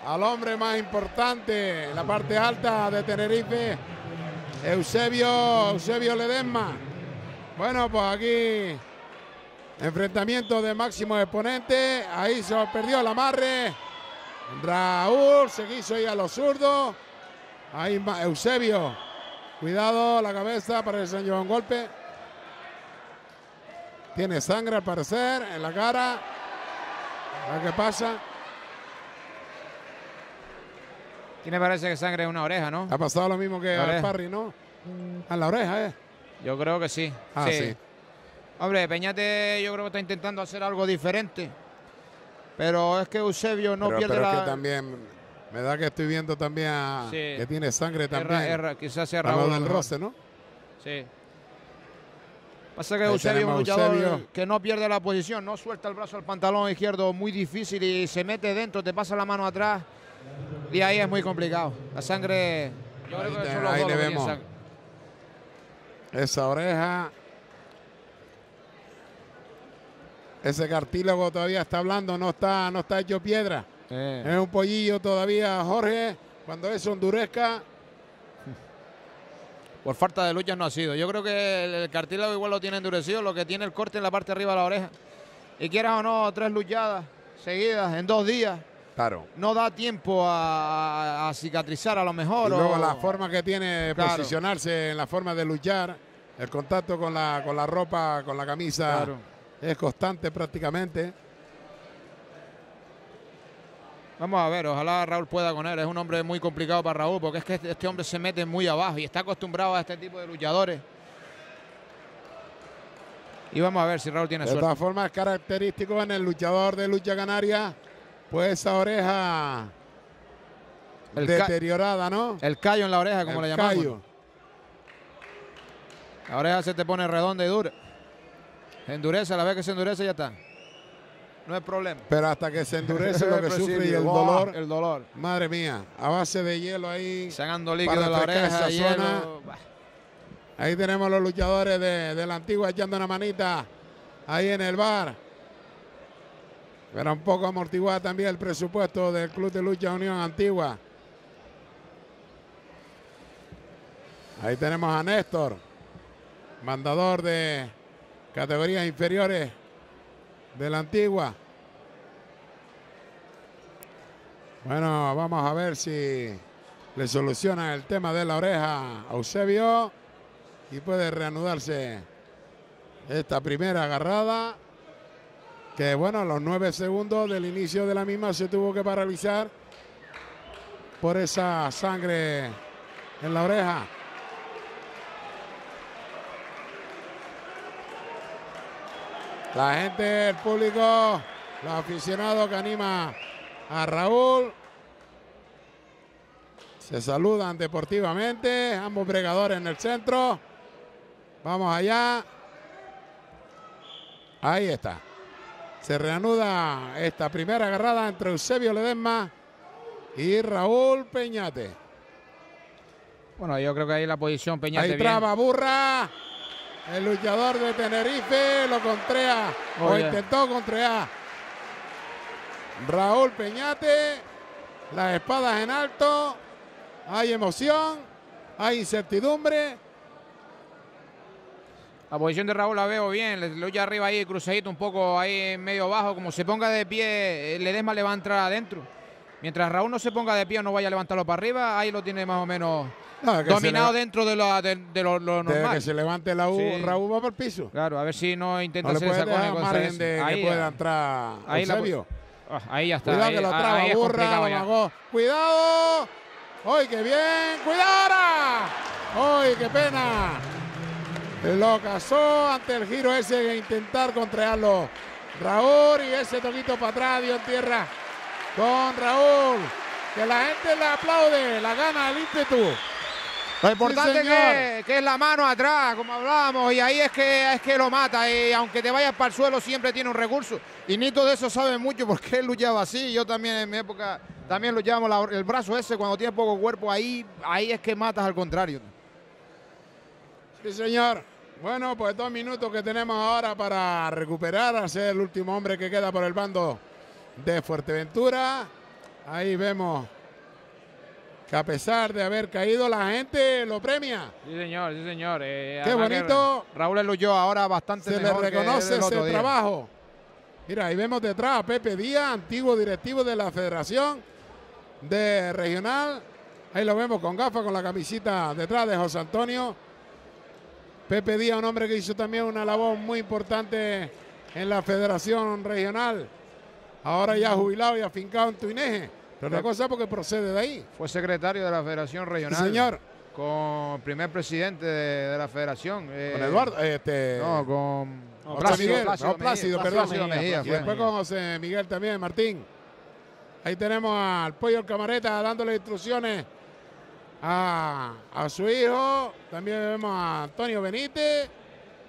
al hombre más importante en la parte alta de Tenerife, Eusebio, Eusebio Ledesma. Bueno, pues aquí enfrentamiento de máximo exponente, ahí se perdió el amarre. Raúl se quiso ir a los zurdos. Ahí Eusebio, cuidado la cabeza para que se lleve un golpe. Tiene sangre al parecer en la cara. A ver qué pasa. Tiene parece que sangre en una oreja, ¿no? Ha pasado lo mismo que al. Parry, ¿no? A la oreja, ¿eh? Yo creo que sí. Ah, sí. Hombre, Peñate yo creo que está intentando hacer algo diferente. Pero es que Eusebio no pero, pierde pero es la... que también me da que estoy viendo también a- Sí. que tiene sangre es también. es Ra- quizás sea Raúl. del roce, ¿no? Sí. Pasa que Ahí Eusebio es un Eusebio. que no pierde la posición, no suelta el brazo al pantalón izquierdo muy difícil y se mete dentro, te pasa la mano atrás. Y ahí es muy complicado. La sangre. Yo creo Ahí que son los ahí le que vemos. Esa oreja. Ese cartílago todavía está hablando, no está, no está hecho piedra. Eh, Es un pollillo todavía, Jorge. Cuando eso endurezca, por falta de lucha no ha sido. Yo creo que el, cartílago igual lo tiene endurecido, lo que tiene el corte en la parte de arriba de la oreja. Y quieras o no, tres luchadas seguidas en dos días. claro. No da tiempo a, a cicatrizar a lo mejor. Y luego o- la forma que tiene Claro. posicionarse en la forma de luchar, el contacto con la, con la ropa, con la camisa, Claro. es constante prácticamente. Vamos a ver, ojalá Raúl pueda con él. Es un hombre muy complicado para Raúl porque es que este, hombre se mete muy abajo y está acostumbrado a este tipo de luchadores. Y vamos a ver si Raúl tiene De suerte. todas formas, es característico en el luchador de lucha canaria, pues esa oreja El, deteriorada, ¿no? el callo en la oreja, como El le llamamos. callo. La oreja se te pone redonda y dura. Endurece, a la vez que se endurece ya está. No hay problema. Pero hasta que se endurece lo que sufre y el dolor, El dolor. madre mía, a base de hielo ahí. Sacando líquido de la oreja, hielo. zona. Ahí tenemos los luchadores de, de la antigua echando una manita ahí en el bar. Pero un poco amortiguada también el presupuesto del Club de Lucha Unión Antigua. Ahí tenemos a Néstor, mandador de categorías inferiores de la antigua. Bueno, vamos a ver si le soluciona el tema de la oreja a Eusebio y puede reanudarse esta primera agarrada. Que bueno, a los nueve segundos del inicio de la misma se tuvo que paralizar por esa sangre en la oreja. La gente, el público, los aficionados que anima a Raúl. Se saludan deportivamente, ambos bregadores en el centro. Vamos allá. Ahí está. Se reanuda esta primera agarrada entre Eusebio Ledesma y Raúl Peñate. Bueno, yo creo que ahí la posición Peñate Ahí bien. traba Burra. El luchador de Tenerife lo contrea o intentó contrear. Raúl Peñate. Las espadas en alto. Hay emoción. Hay incertidumbre. La posición de Raúl la veo bien, le lucha arriba ahí, cruzadito un poco ahí en medio bajo, como se ponga de pie, eh, Ledesma le va a entrar adentro. Mientras Raúl no se ponga de pie o no vaya a levantarlo para arriba, ahí lo tiene más o menos No, dominado le- dentro de, la- de- de lo, lo desde normal. que se levante la U, Sí. Raúl va para el piso. Claro, a ver si no intenta No hacer esa cosa de ahí, que pueda entrar ahí Eusebio. ah, ahí ya está. Cuidado ahí- que lo ah, traba ahí Burra, lo. Cuidado. ¡Ay, qué bien! ¡Cuidado ahora! ¡Ay, qué pena! Lo cazó ante el giro ese de intentar contraerlo. Raúl y ese toquito para atrás dio en tierra con Raúl. Que la gente le aplaude, la gana el ímpetu. Lo importante Sí, es que, que es la mano atrás, como hablábamos, y ahí es que, es que lo mata. Y aunque te vayas para el suelo, siempre tiene un recurso. Y Nito de eso sabe mucho porque él luchaba así. Yo también en mi época también luchábamos el brazo ese cuando tiene poco cuerpo. Ahí, ahí es que matas al contrario. Sí, señor. Bueno, pues dos minutos que tenemos ahora para recuperar, a ser el último hombre que queda por el bando de Fuerteventura. Ahí vemos que a pesar de haber caído, la gente lo premia. Sí, señor, sí, señor. Eh, Qué que bonito. Raúl luchó ahora bastante Se le mejor que reconoce el otro ese día. trabajo. Mira, ahí vemos detrás a Pepe Díaz, antiguo directivo de la Federación de Regional. Ahí lo vemos con gafas, con la camisita detrás de José Antonio. Pepe Díaz, un hombre que hizo también una labor muy importante en la Federación Regional. Ahora ya jubilado y afincado en Tuineje. Pero la cosa porque procede de ahí. Fue secretario de la Federación Sí, Regional. señor. Con primer presidente de, de la Federación. eh, Con Eduardo. Este, No, con No, Miguel, Plácido no, Plácido, Mejía, perdón. Plácido Mejía, y después con José Miguel también, Martín. Ahí tenemos al Pollo Camareta dándole instrucciones a, a su hijo. También vemos a Antonio Benítez.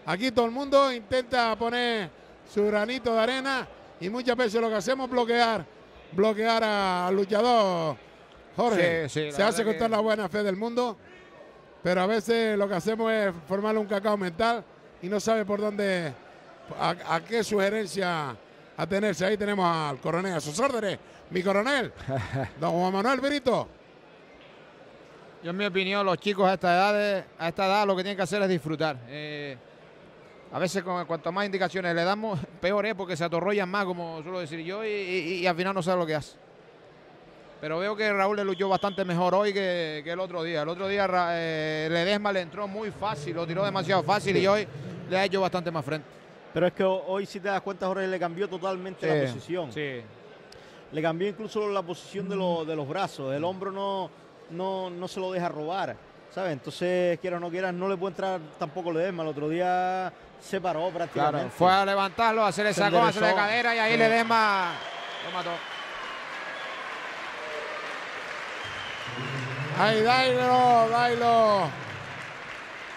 Aquí todo el mundo intenta poner su granito de arena y muchas veces lo que hacemos es bloquear, bloquear al luchador. Jorge, Sí, sí, la se hace con toda que- la buena fe del mundo, pero a veces lo que hacemos es formarle un cacao mental y no sabe por dónde, a, a qué sugerencia atenerse. Ahí tenemos al coronel a sus órdenes, mi coronel, don Juan Manuel Brito. Yo en mi opinión, los chicos a esta edad, a esta edad lo que tienen que hacer es disfrutar. Eh, a veces con, cuanto más indicaciones le damos, peor es porque se atorrollan más, como suelo decir yo, y, y- y al final no sabe lo que hace. Pero veo que Raúl le luchó bastante mejor hoy que, que el otro día. El otro día eh, Ledesma le entró muy fácil, lo tiró demasiado fácil y hoy le ha hecho bastante más frente. Pero es que ho- hoy, si te das cuenta, Jorge le cambió totalmente la posición. Sí. Le cambió incluso la posición de, lo- de los brazos. El hombro no, no, no se lo deja robar. ¿Sabes? Entonces, quiera o no quiera, no le puede entrar tampoco Ledesma. El otro día se paró prácticamente. Claro, fue a levantarlo, a hacerle Se sacón, a hacerle enderezó. cadera y ahí Sí. Ledesma lo mató. Ahí, Dailo, Dailo.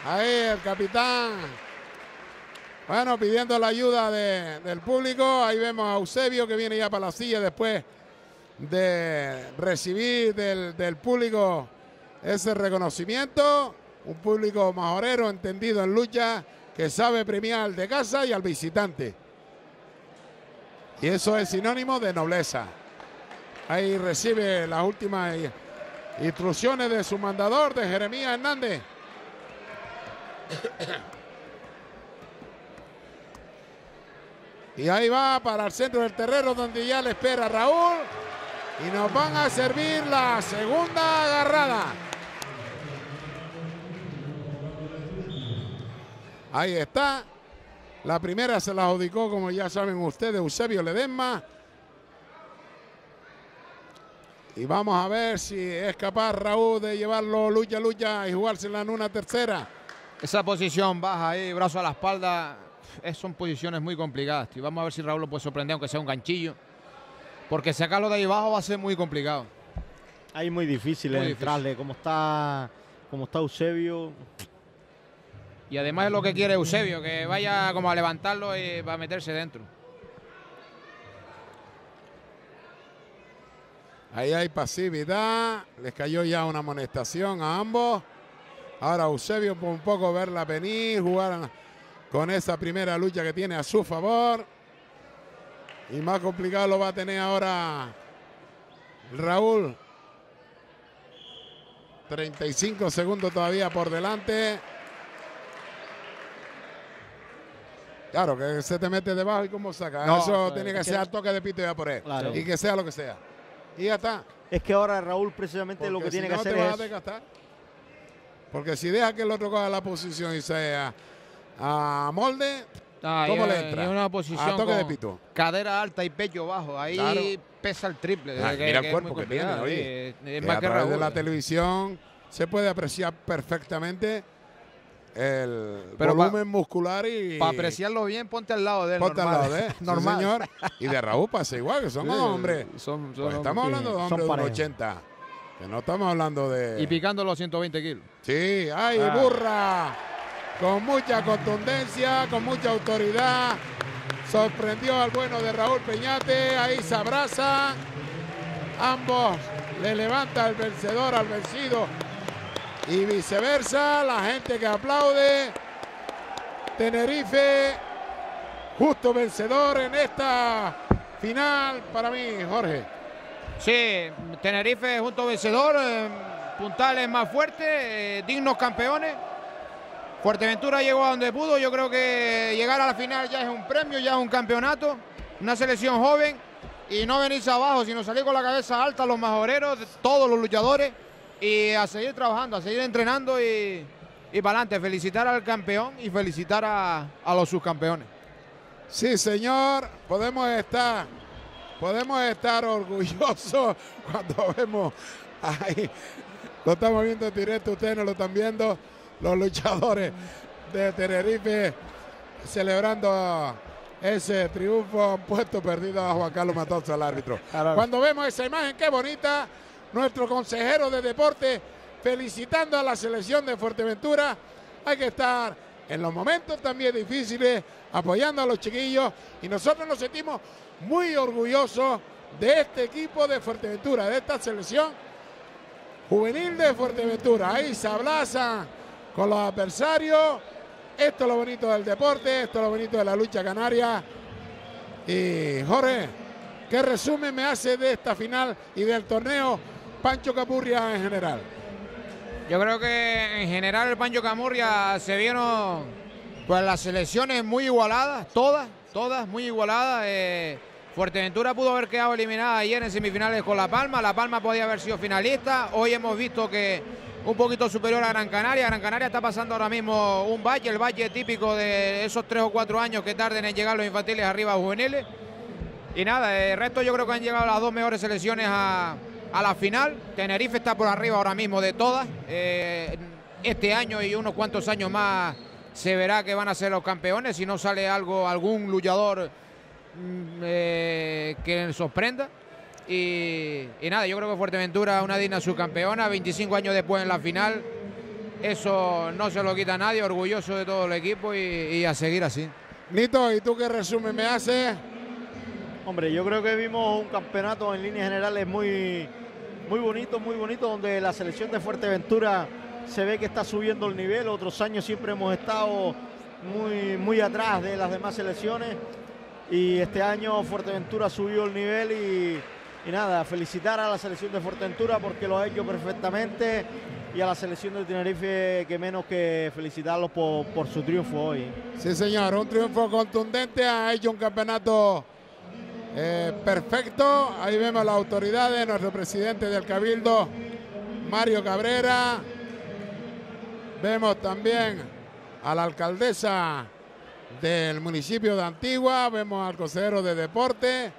Ahí el capitán. Bueno, pidiendo la ayuda de- del público. Ahí vemos a Eusebio que viene ya para la silla después de recibir del, del público ese reconocimiento. Un público majorero, entendido en lucha, que sabe premiar al de casa y al visitante. Y eso es sinónimo de nobleza. Ahí recibe las últimas Instrucciones de su mandador, de Jeremías Hernández. Y ahí va para el centro del terreno donde ya le espera Raúl. Y nos van a servir la segunda agarrada. Ahí está. La primera se la adjudicó, como ya saben ustedes, Eusebio Ledesma. Y vamos a ver si es capaz Raúl de llevarlo lucha, lucha y jugársela en una tercera. Esa posición baja ahí, brazo a la espalda, es- son posiciones muy complicadas. Y vamos a ver si Raúl lo puede sorprender, aunque sea un ganchillo. Porque sacarlo de ahí abajo va a ser muy complicado. Ahí muy difícil Muy eh, difícil. entrarle. Como está, como está Eusebio. Y además es lo que quiere Eusebio, que vaya como a levantarlo y va a meterse dentro. Ahí hay pasividad. Les cayó ya una amonestación a ambos. Ahora Eusebio por un poco verla venir, jugar con esa primera lucha que tiene a su favor. Y más complicado lo va a tener ahora Raúl. 35 segundos todavía por delante. Claro, que se te mete debajo y cómo saca. No, Eso tiene que que- ser a toque de pito ya por él. Claro. Y que sea lo que sea. Y ya está. Es que ahora Raúl precisamente lo que si tiene no que hacer te vas es a desgastar. Porque si deja que el otro coja la posición y sea a molde, Ah, ¿Cómo y- le entra? una posición a toque de con pito. cadera alta y pecho bajo. Ahí Claro. pesa el triple. Ah, que- mira el que cuerpo que tiene, oye. sí, Es, Que más a que través de la televisión se puede apreciar perfectamente el Pero volumen muscular y Para apreciarlo bien, ponte al lado de él. ponte al normal. lado de él. Sí, normal. señor. Y de Raúl pasa igual, que son Sí, hombres. son- son Pues estamos hombres. hablando de hombres de un parejos. 80. Que no estamos hablando de. Y picando los 120 kilos. Sí, ay, Ah. burra. Con mucha contundencia, con mucha autoridad. Sorprendió al bueno de Raúl Peñate. Ahí se abraza. Ambos le levanta el vencedor al vencido. Y viceversa. La gente que aplaude. Tenerife. Justo vencedor en esta final para mí, Jorge. Sí, Tenerife junto vencedor, eh, puntales más fuertes, eh, dignos campeones. Fuerteventura llegó a donde pudo, yo creo que llegar a la final ya es un premio, ya es un campeonato, una selección joven y no venirse abajo, sino salir con la cabeza alta los majoreros, todos los luchadores y a seguir trabajando, a seguir entrenando y, y para adelante, felicitar al campeón y felicitar a, a los subcampeones. Sí, señor, podemos estar, podemos estar orgullosos cuando vemos ahí, lo estamos viendo en directo, ustedes no lo están viendo, los luchadores de Tenerife celebrando ese triunfo, han puesto perdido a Juan Carlos Matosa, el árbitro. Cuando vemos esa imagen, qué bonita, nuestro consejero de deporte felicitando a la selección de Fuerteventura, hay que estar en los momentos también difíciles, apoyando a los chiquillos y nosotros nos sentimos muy orgullosos de este equipo de Fuerteventura, de esta selección juvenil de Fuerteventura. Ahí se abrazan con los adversarios. Esto es lo bonito del deporte, esto es lo bonito de la lucha canaria. Y Jorge, ¿qué resumen me hace de esta final y del torneo Pancho Capurria en general? Yo creo que en general el Pancho Camurria se vieron pues las selecciones muy igualadas, todas, todas muy igualadas. Eh, Fuerteventura pudo haber quedado eliminada ayer en semifinales con La Palma, La Palma podía haber sido finalista. Hoy hemos visto que un poquito superior a Gran Canaria. Gran Canaria está pasando ahora mismo un valle, el valle típico de esos tres o cuatro años que tarden en llegar los infantiles arriba a juveniles. Y nada, el resto yo creo que han llegado las dos mejores selecciones a, a la final. Tenerife está por arriba ahora mismo de todas. Eh, este año y unos cuantos años más se verá que van a ser los campeones si no sale algo, algún luchador mm, eh, que sorprenda. Y, nada, yo creo que Fuerteventura una digna subcampeona, 25 años después en la final. Eso no se lo quita a nadie, orgulloso de todo el equipo y, y a seguir así. Nito, ¿y tú qué resumen me haces? Hombre, yo creo que vimos un campeonato en líneas generales muy, muy bonito, muy bonito, donde la selección de Fuerteventura se ve que está subiendo el nivel. Otros años siempre hemos estado muy, muy atrás de las demás selecciones. Y este año Fuerteventura subió el nivel y, nada, felicitar a la selección de Fuerteventura porque lo ha hecho perfectamente y a la selección de Tenerife que menos que felicitarlos por su triunfo hoy. Sí, señor, un triunfo contundente, ha hecho un campeonato eh, perfecto. Ahí vemos las autoridades, nuestro presidente del Cabildo, Mario Cabrera. Vemos también a la alcaldesa del municipio de Antigua, vemos al consejero de deporte,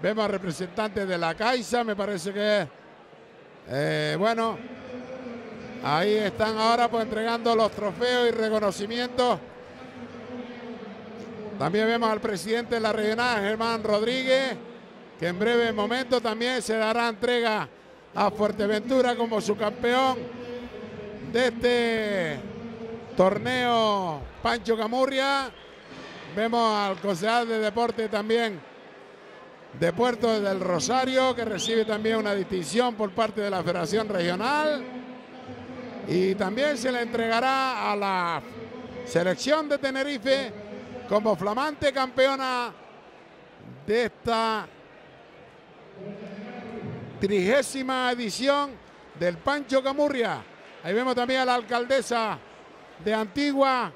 vemos al representante de la Caixa, me parece que eh, bueno, ahí están ahora pues entregando los trofeos y reconocimientos también vemos al presidente de la regional, Germán Rodríguez, que en breve momento también se dará entrega a Fuerteventura como su campeón de este torneo Pancho Camurria. Vemos al concejal de deporte también de Puerto del Rosario, que recibe también una distinción por parte de la Federación Regional. Y también se le entregará a la selección de Tenerife como flamante campeona de esta trigésima edición del Pancho Camurria. Ahí vemos también a la alcaldesa de Antigua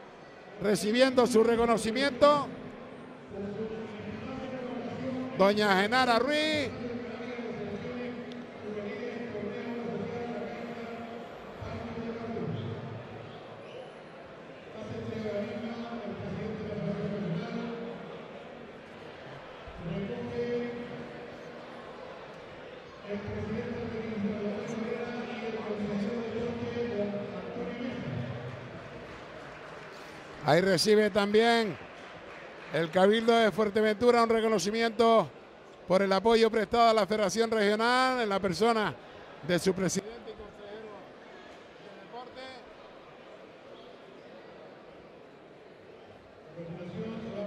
recibiendo su reconocimiento. Doña Genara Ruiz. Ahí recibe también el Cabildo de Fuerteventura un reconocimiento por el apoyo prestado a la Federación Regional en la persona de su presidente y consejero de deporte.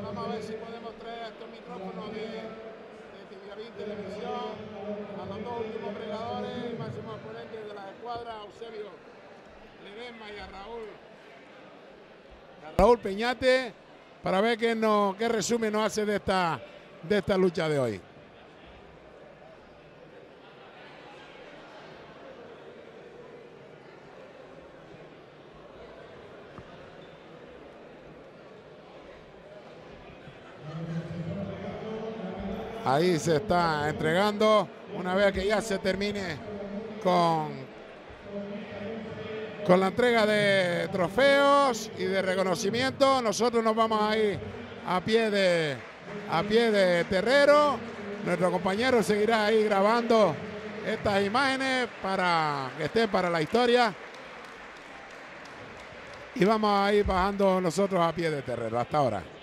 Vamos a ver si podemos traer estos micrófonos de, de Televisión a los dos últimos pregadores, máximo exponentes de la escuadra, Eusebio Ledesma y a Raúl Raúl Peñate para ver qué, no, qué resumen nos hace de esta, de esta lucha de hoy. Ahí se está entregando una vez que ya se termine con con la entrega de trofeos y de reconocimiento. Nosotros nos vamos a ir a pie de, a pie de terrero. Nuestro compañero seguirá ahí grabando estas imágenes para que estén para la historia. Y vamos a ir bajando nosotros a pie de terreno hasta ahora.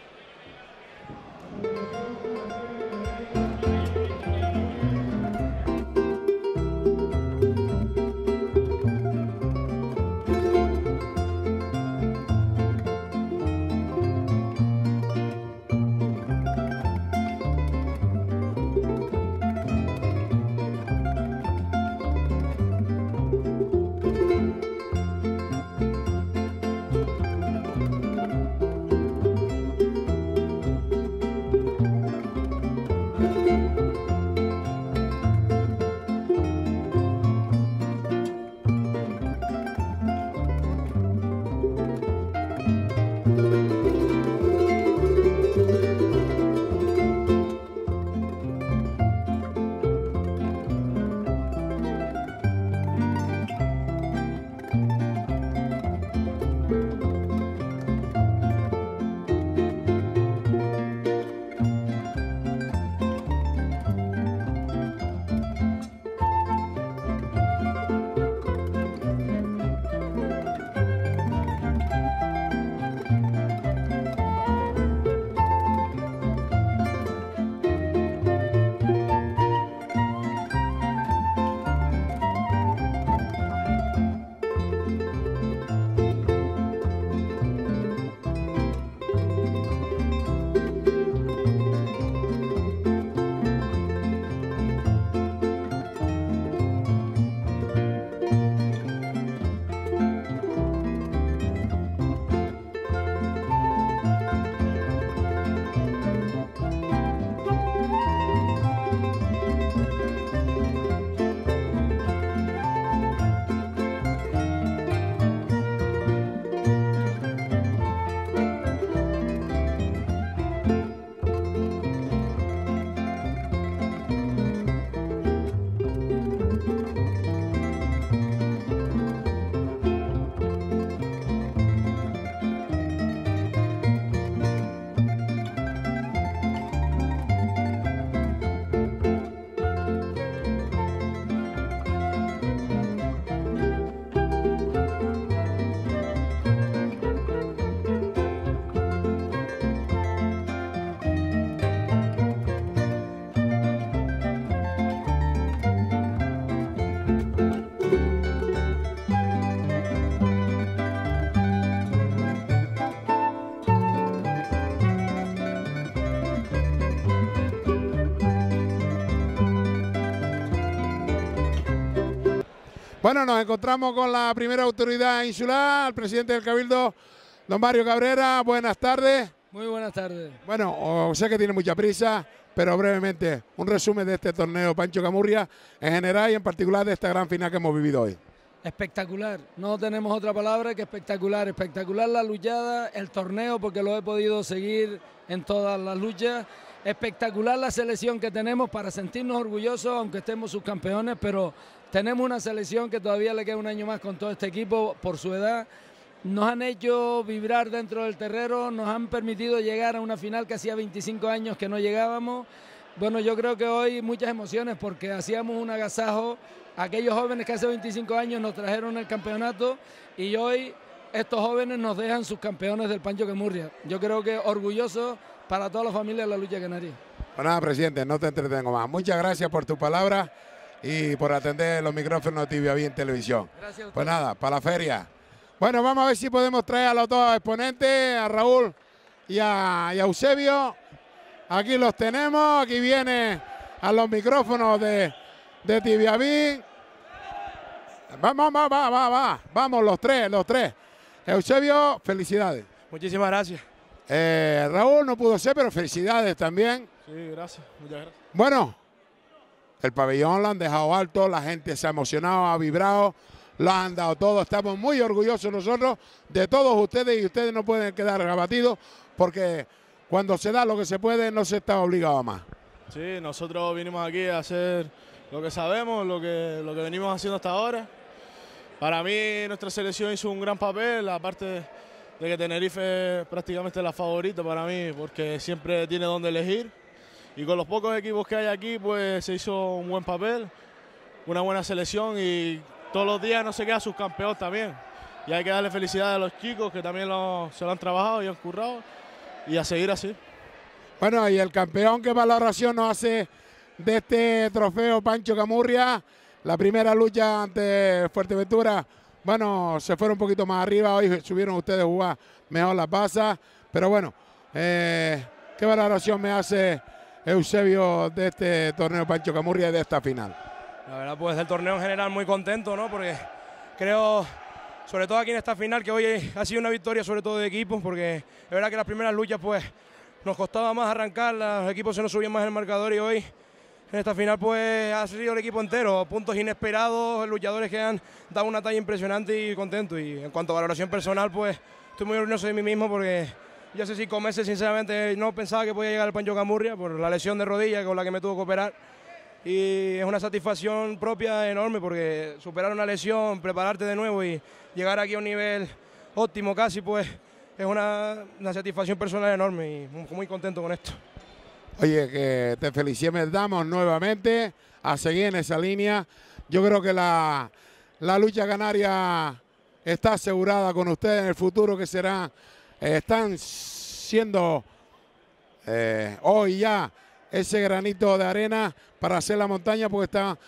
Bueno, nos encontramos con la primera autoridad insular, el presidente del Cabildo, don Mario Cabrera. Buenas tardes. Muy buenas tardes. Bueno, sé que tiene mucha prisa, pero brevemente, un resumen de este torneo Pancho Camurria en general y en particular de esta gran final que hemos vivido hoy. Espectacular, no tenemos otra palabra que espectacular. Espectacular la luchada, el torneo, porque lo he podido seguir en todas las luchas. Espectacular la selección que tenemos para sentirnos orgullosos, aunque estemos subcampeones, pero tenemos una selección que todavía le queda un año más con todo este equipo por su edad. Nos han hecho vibrar dentro del terreno, nos han permitido llegar a una final que hacía 25 años que no llegábamos. Bueno, yo creo que hoy muchas emociones porque hacíamos un agasajo. Aquellos jóvenes que hace 25 años nos trajeron el campeonato y hoy estos jóvenes nos dejan sus campeones del Pancho que Murria. Yo creo que orgulloso para toda la familia de la lucha canaria. Bueno, nada, presidente, no te entretengo más. Muchas gracias por tu palabra y por atender los micrófonos de Tibia en televisión. Gracias Pues nada, para la feria. Bueno, vamos a ver si podemos traer a los dos exponentes, a Raúl y a, Eusebio. Aquí los tenemos, aquí viene a los micrófonos de, de Tibia Vamos, va, va, va, va. Vamos, los tres, los tres. Eusebio, felicidades. Muchísimas gracias. Eh, Raúl no pudo ser, pero felicidades también. Sí, gracias, muchas gracias. Bueno, el pabellón lo han dejado alto, la gente se ha emocionado, ha vibrado, lo han dado todo. Estamos muy orgullosos nosotros de todos ustedes y ustedes no pueden quedar abatidos porque cuando se da lo que se puede no se está obligado a más. Sí, nosotros vinimos aquí a hacer lo que sabemos, lo que, lo que venimos haciendo hasta ahora Para mí nuestra selección hizo un gran papel, aparte de que Tenerife es prácticamente la favorita para mí, porque siempre tiene donde elegir. Y con los pocos equipos que hay aquí, pues se hizo un buen papel, una buena selección y todos los días no se queda subcampeón también. Y hay que darle felicidad a los chicos que también lo- se lo han trabajado y han currado y a seguir así. Bueno, y el campeón que valoración nos hace de este trofeo Pancho Camurria, la primera lucha ante Fuerteventura, bueno, se fueron un poquito más arriba, hoy subieron ustedes a jugar mejor la pasa, pero bueno, eh, ¿qué valoración me hace Eusebio de este torneo Pancho Camurria y de esta final? La verdad, pues del torneo en general muy contento, ¿no? Porque creo, sobre todo aquí en esta final, que hoy ha sido una victoria sobre todo de equipos, porque es verdad que las primeras luchas, pues, nos costaba más arrancar, los equipos se nos subían más el marcador y hoy en esta final, pues, ha sido el equipo entero, puntos inesperados, luchadores que han dado una talla impresionante y contento. Y en cuanto a valoración personal, pues, estoy muy orgulloso de mí mismo porque ya hace cinco meses, sinceramente, no pensaba que podía llegar al Pancho Camurria por la lesión de rodilla con la que me tuvo que operar y es una satisfacción propia enorme porque superar una lesión, prepararte de nuevo y llegar aquí a un nivel óptimo casi, pues es una, una satisfacción personal enorme y muy, contento con esto. Oye, que te felicitamos nuevamente a seguir en esa línea. Yo creo que la, la lucha canaria está asegurada con ustedes en el futuro que será, están siendo eh, hoy ya ese granito de arena para hacer la montaña porque está,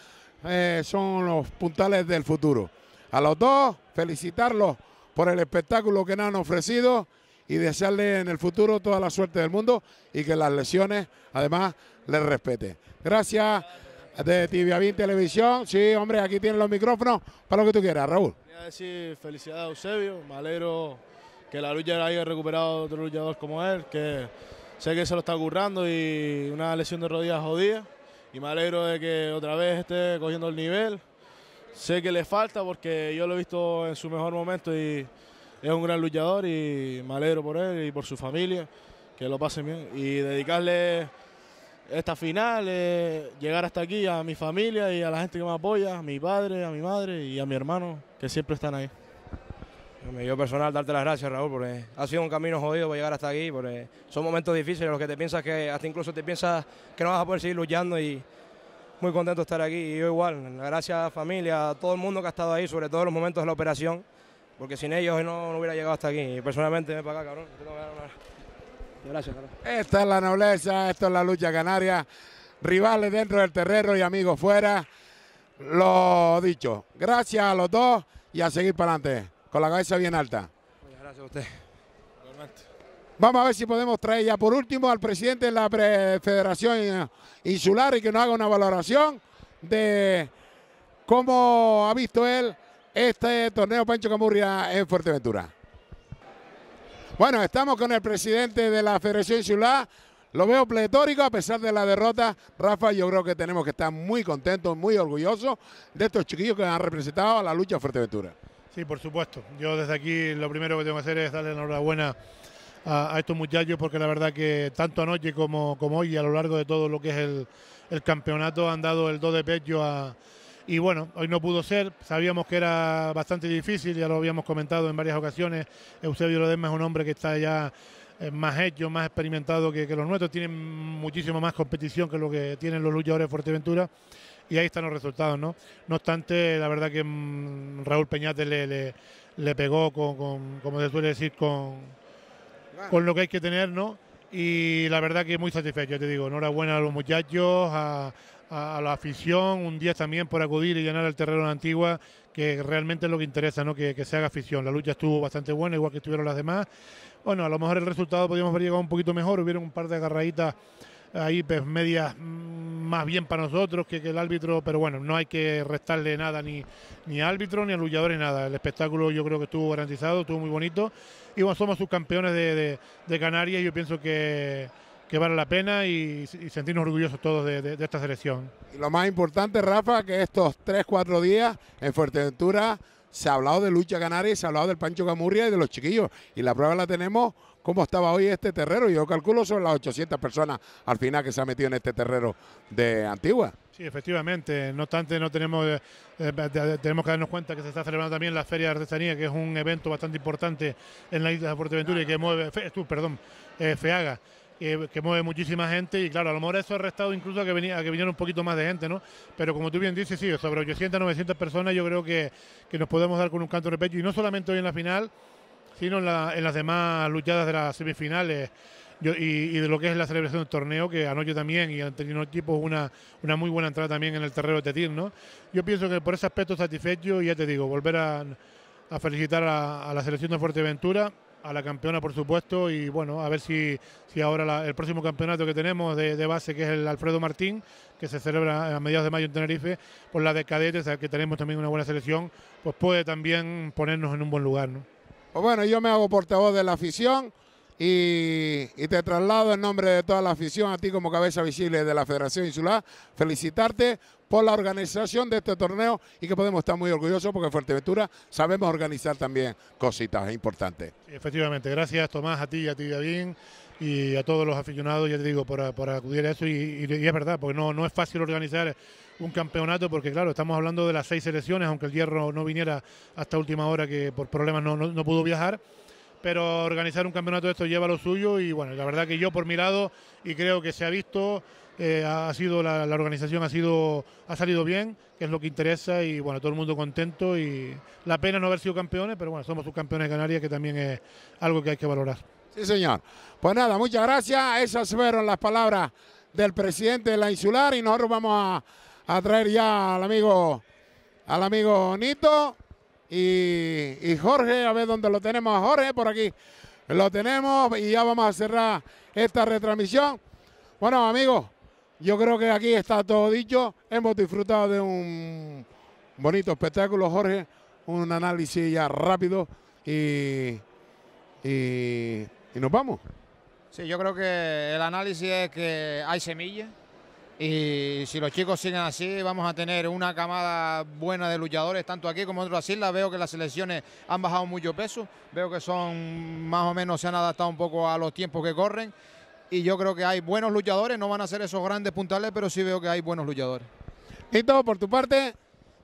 eh, son los puntales del futuro. A los dos, felicitarlos por el espectáculo que nos han ofrecido y desearle en el futuro toda la suerte del mundo y que las lesiones además les respete. Gracias de Tibiavín Televisión. Sí, hombre, aquí tienen los micrófonos para lo que tú quieras, Raúl. Quería decir felicidades a Eusebio, me que la lucha haya recuperado otro luchador como él, que sé que se lo está currando y una lesión de rodillas jodida. Y me alegro de que otra vez esté cogiendo el nivel. Sé que le falta porque yo lo he visto en su mejor momento y es un gran luchador y me alegro por él y por su familia, que lo pasen bien. Y dedicarle esta final, llegar hasta aquí a mi familia y a la gente que me apoya, a mi padre, a mi madre y a mi hermano, que siempre están ahí. Me dio personal darte las gracias, Raúl, porque ha sido un camino jodido para llegar hasta aquí, porque son momentos difíciles los que te piensas que, hasta incluso te piensas que no vas a poder seguir luchando y muy contento de estar aquí. Y yo igual, gracias a la familia, a todo el mundo que ha estado ahí, sobre todo en los momentos de la operación, porque sin ellos no, no hubiera llegado hasta aquí. Y personalmente, ven para acá, cabrón. te tengo que dar una- Gracias, cabrón. Esta es la nobleza, esto es la lucha canaria. Rivales dentro del terreno y amigos fuera. Lo dicho, gracias a los dos y a seguir para adelante, con la cabeza bien alta. Muchas Gracias a usted. Vamos a ver si podemos traer ya por último al presidente de la Federación Insular y que nos haga una valoración de cómo ha visto él este torneo Pancho Camurria en Fuerteventura. Bueno, estamos con el presidente de la Federación Insular. Lo veo pletórico a pesar de la derrota. Rafa, yo creo que tenemos que estar muy contentos, muy orgullosos de estos chiquillos que han representado a la lucha Fuerteventura. Sí, por supuesto. Yo desde aquí lo primero que tengo que hacer es darle la enhorabuena a, estos muchachos porque la verdad que tanto anoche como, como hoy a lo largo de todo lo que es el, campeonato han dado el do de pecho a... Y bueno, hoy no pudo ser, sabíamos que era bastante difícil, ya lo habíamos comentado en varias ocasiones. Eusebio Lodesma es un hombre que está ya eh, más hecho, más experimentado que, los nuestros, tienen muchísimo más competición que lo que tienen los luchadores de Fuerteventura y ahí están los resultados, ¿no? No obstante, la verdad que mm, Raúl Peñate le, le, le pegó con, con, como se suele decir, con, con lo que hay que tener, ¿no? Y la verdad que muy satisfecho, te digo, enhorabuena a los muchachos, a, la afición, un día también por acudir y llenar el terreno de la antigua, que realmente es lo que interesa, ¿no? Que, que se haga afición. La lucha estuvo bastante buena, igual que estuvieron las demás. Bueno, a lo mejor el resultado podríamos haber llegado un poquito mejor, hubieron un par de agarraditas ahí pues medias mm, más bien para nosotros que, el árbitro, pero bueno, no hay que restarle nada ni, ni árbitro ni al luchador ni nada. El espectáculo yo creo que estuvo garantizado, estuvo muy bonito. Y bueno, somos subcampeones de, de, Canarias y yo pienso que, que vale la pena y, sentirnos orgullosos todos de, esta selección. Y lo más importante, Rafa, que estos 3, 4 días en Fuerteventura se ha hablado de lucha canaria se ha hablado del Pancho Camurria y de los chiquillos. Y la prueba la tenemos cómo estaba hoy este terrero. Yo calculo son las 800 personas al final que se han metido en este terrero de Antigua. Sí, efectivamente. No obstante, no tenemos, eh, eh, tenemos que darnos cuenta que se está celebrando también la Feria de Artesanía, que es un evento bastante importante en la isla de Fuerteventura y que mueve, Perdón, FEAGA, que, mueve muchísima gente y claro, a lo mejor eso ha restado incluso a que, venía, que viniera un poquito más de gente, ¿no? Pero como tú bien dices, sí, sobre 800, 900 personas yo creo que, que nos podemos dar con un canto de pecho y no solamente hoy en la final, sino en, las demás luchadas de las semifinales y, de lo que es la celebración del torneo, que anoche también y tenido equipos una, una muy buena entrada también en el terreno de Tetir, ¿no? Yo pienso que por ese aspecto satisfecho y ya te digo, volver a, felicitar a, la selección de Fuerteventura, a la campeona por supuesto y bueno, a ver si, si ahora el próximo campeonato que tenemos de, base, que es el Alfredo Martín, que se celebra a mediados de mayo en Tenerife, por la de cadetes, que tenemos también una buena selección, pues puede también ponernos en un buen lugar, ¿no? Pues bueno, yo me hago portavoz de la afición y, te traslado en nombre de toda la afición a ti como cabeza visible de la Federación Insular, felicitarte por la organización de este torneo y que podemos estar muy orgullosos porque en Fuerteventura sabemos organizar también cositas importantes. efectivamente, gracias Tomás, a ti y a ti David y a todos los aficionados, ya te digo, por, acudir a eso y, es verdad, porque no, no es fácil organizar un campeonato porque claro, estamos hablando de las seis selecciones, aunque el hierro no viniera hasta última hora que por problemas no, no pudo viajar pero organizar un campeonato de esto lleva lo suyo y bueno, la verdad que yo por mi lado y creo que se ha visto, eh, ha sido la, organización ha sido ha salido bien, que es lo que interesa y bueno, todo el mundo contento y la pena no haber sido campeones, pero bueno, somos subcampeones de Canarias que también es algo que hay que valorar. Sí, señor. Pues nada, muchas gracias. Esas fueron las palabras del presidente de la Insular y nosotros vamos a, traer ya al amigo al amigo Nito y, Jorge, a ver dónde lo tenemos a Jorge, por aquí lo tenemos y ya vamos a cerrar esta retransmisión. Bueno, amigos, yo creo que aquí está todo dicho. Hemos disfrutado de un bonito espectáculo, Jorge, un análisis ya rápido y, y, y nos vamos. Sí, yo creo que el análisis es que hay semillas y si los chicos siguen así, vamos a tener una camada buena de luchadores, tanto aquí como en otras islas. Veo que las selecciones han bajado mucho peso. Veo que son más o menos, se han adaptado un poco a los tiempos que corren. Y yo creo que hay buenos luchadores. No van a ser esos grandes puntales, pero sí veo que hay buenos luchadores. ¿Y todo por tu parte?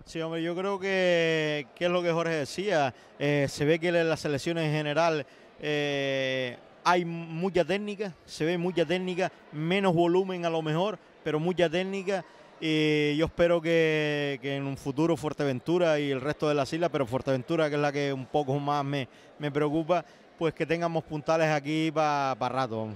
Sí, hombre, yo creo que, es lo que Jorge decía. Eh, se ve que las selecciones en general eh, hay mucha técnica, se ve mucha técnica, menos volumen a lo mejor, pero mucha técnica. Y yo espero que, en un futuro Fuerteventura y el resto de las islas, pero Fuerteventura, que es la que un poco más me, preocupa, pues que tengamos puntales aquí para rato.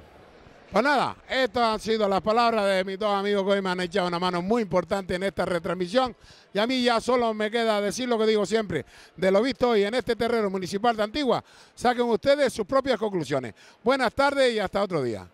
Pues nada, estas han sido las palabras de mis dos amigos que hoy me han echado una mano muy importante en esta retransmisión. Y a mí ya solo me queda decir lo que digo siempre. De lo visto hoy en este terreno municipal de Antigua, saquen ustedes sus propias conclusiones. Buenas tardes y hasta otro día.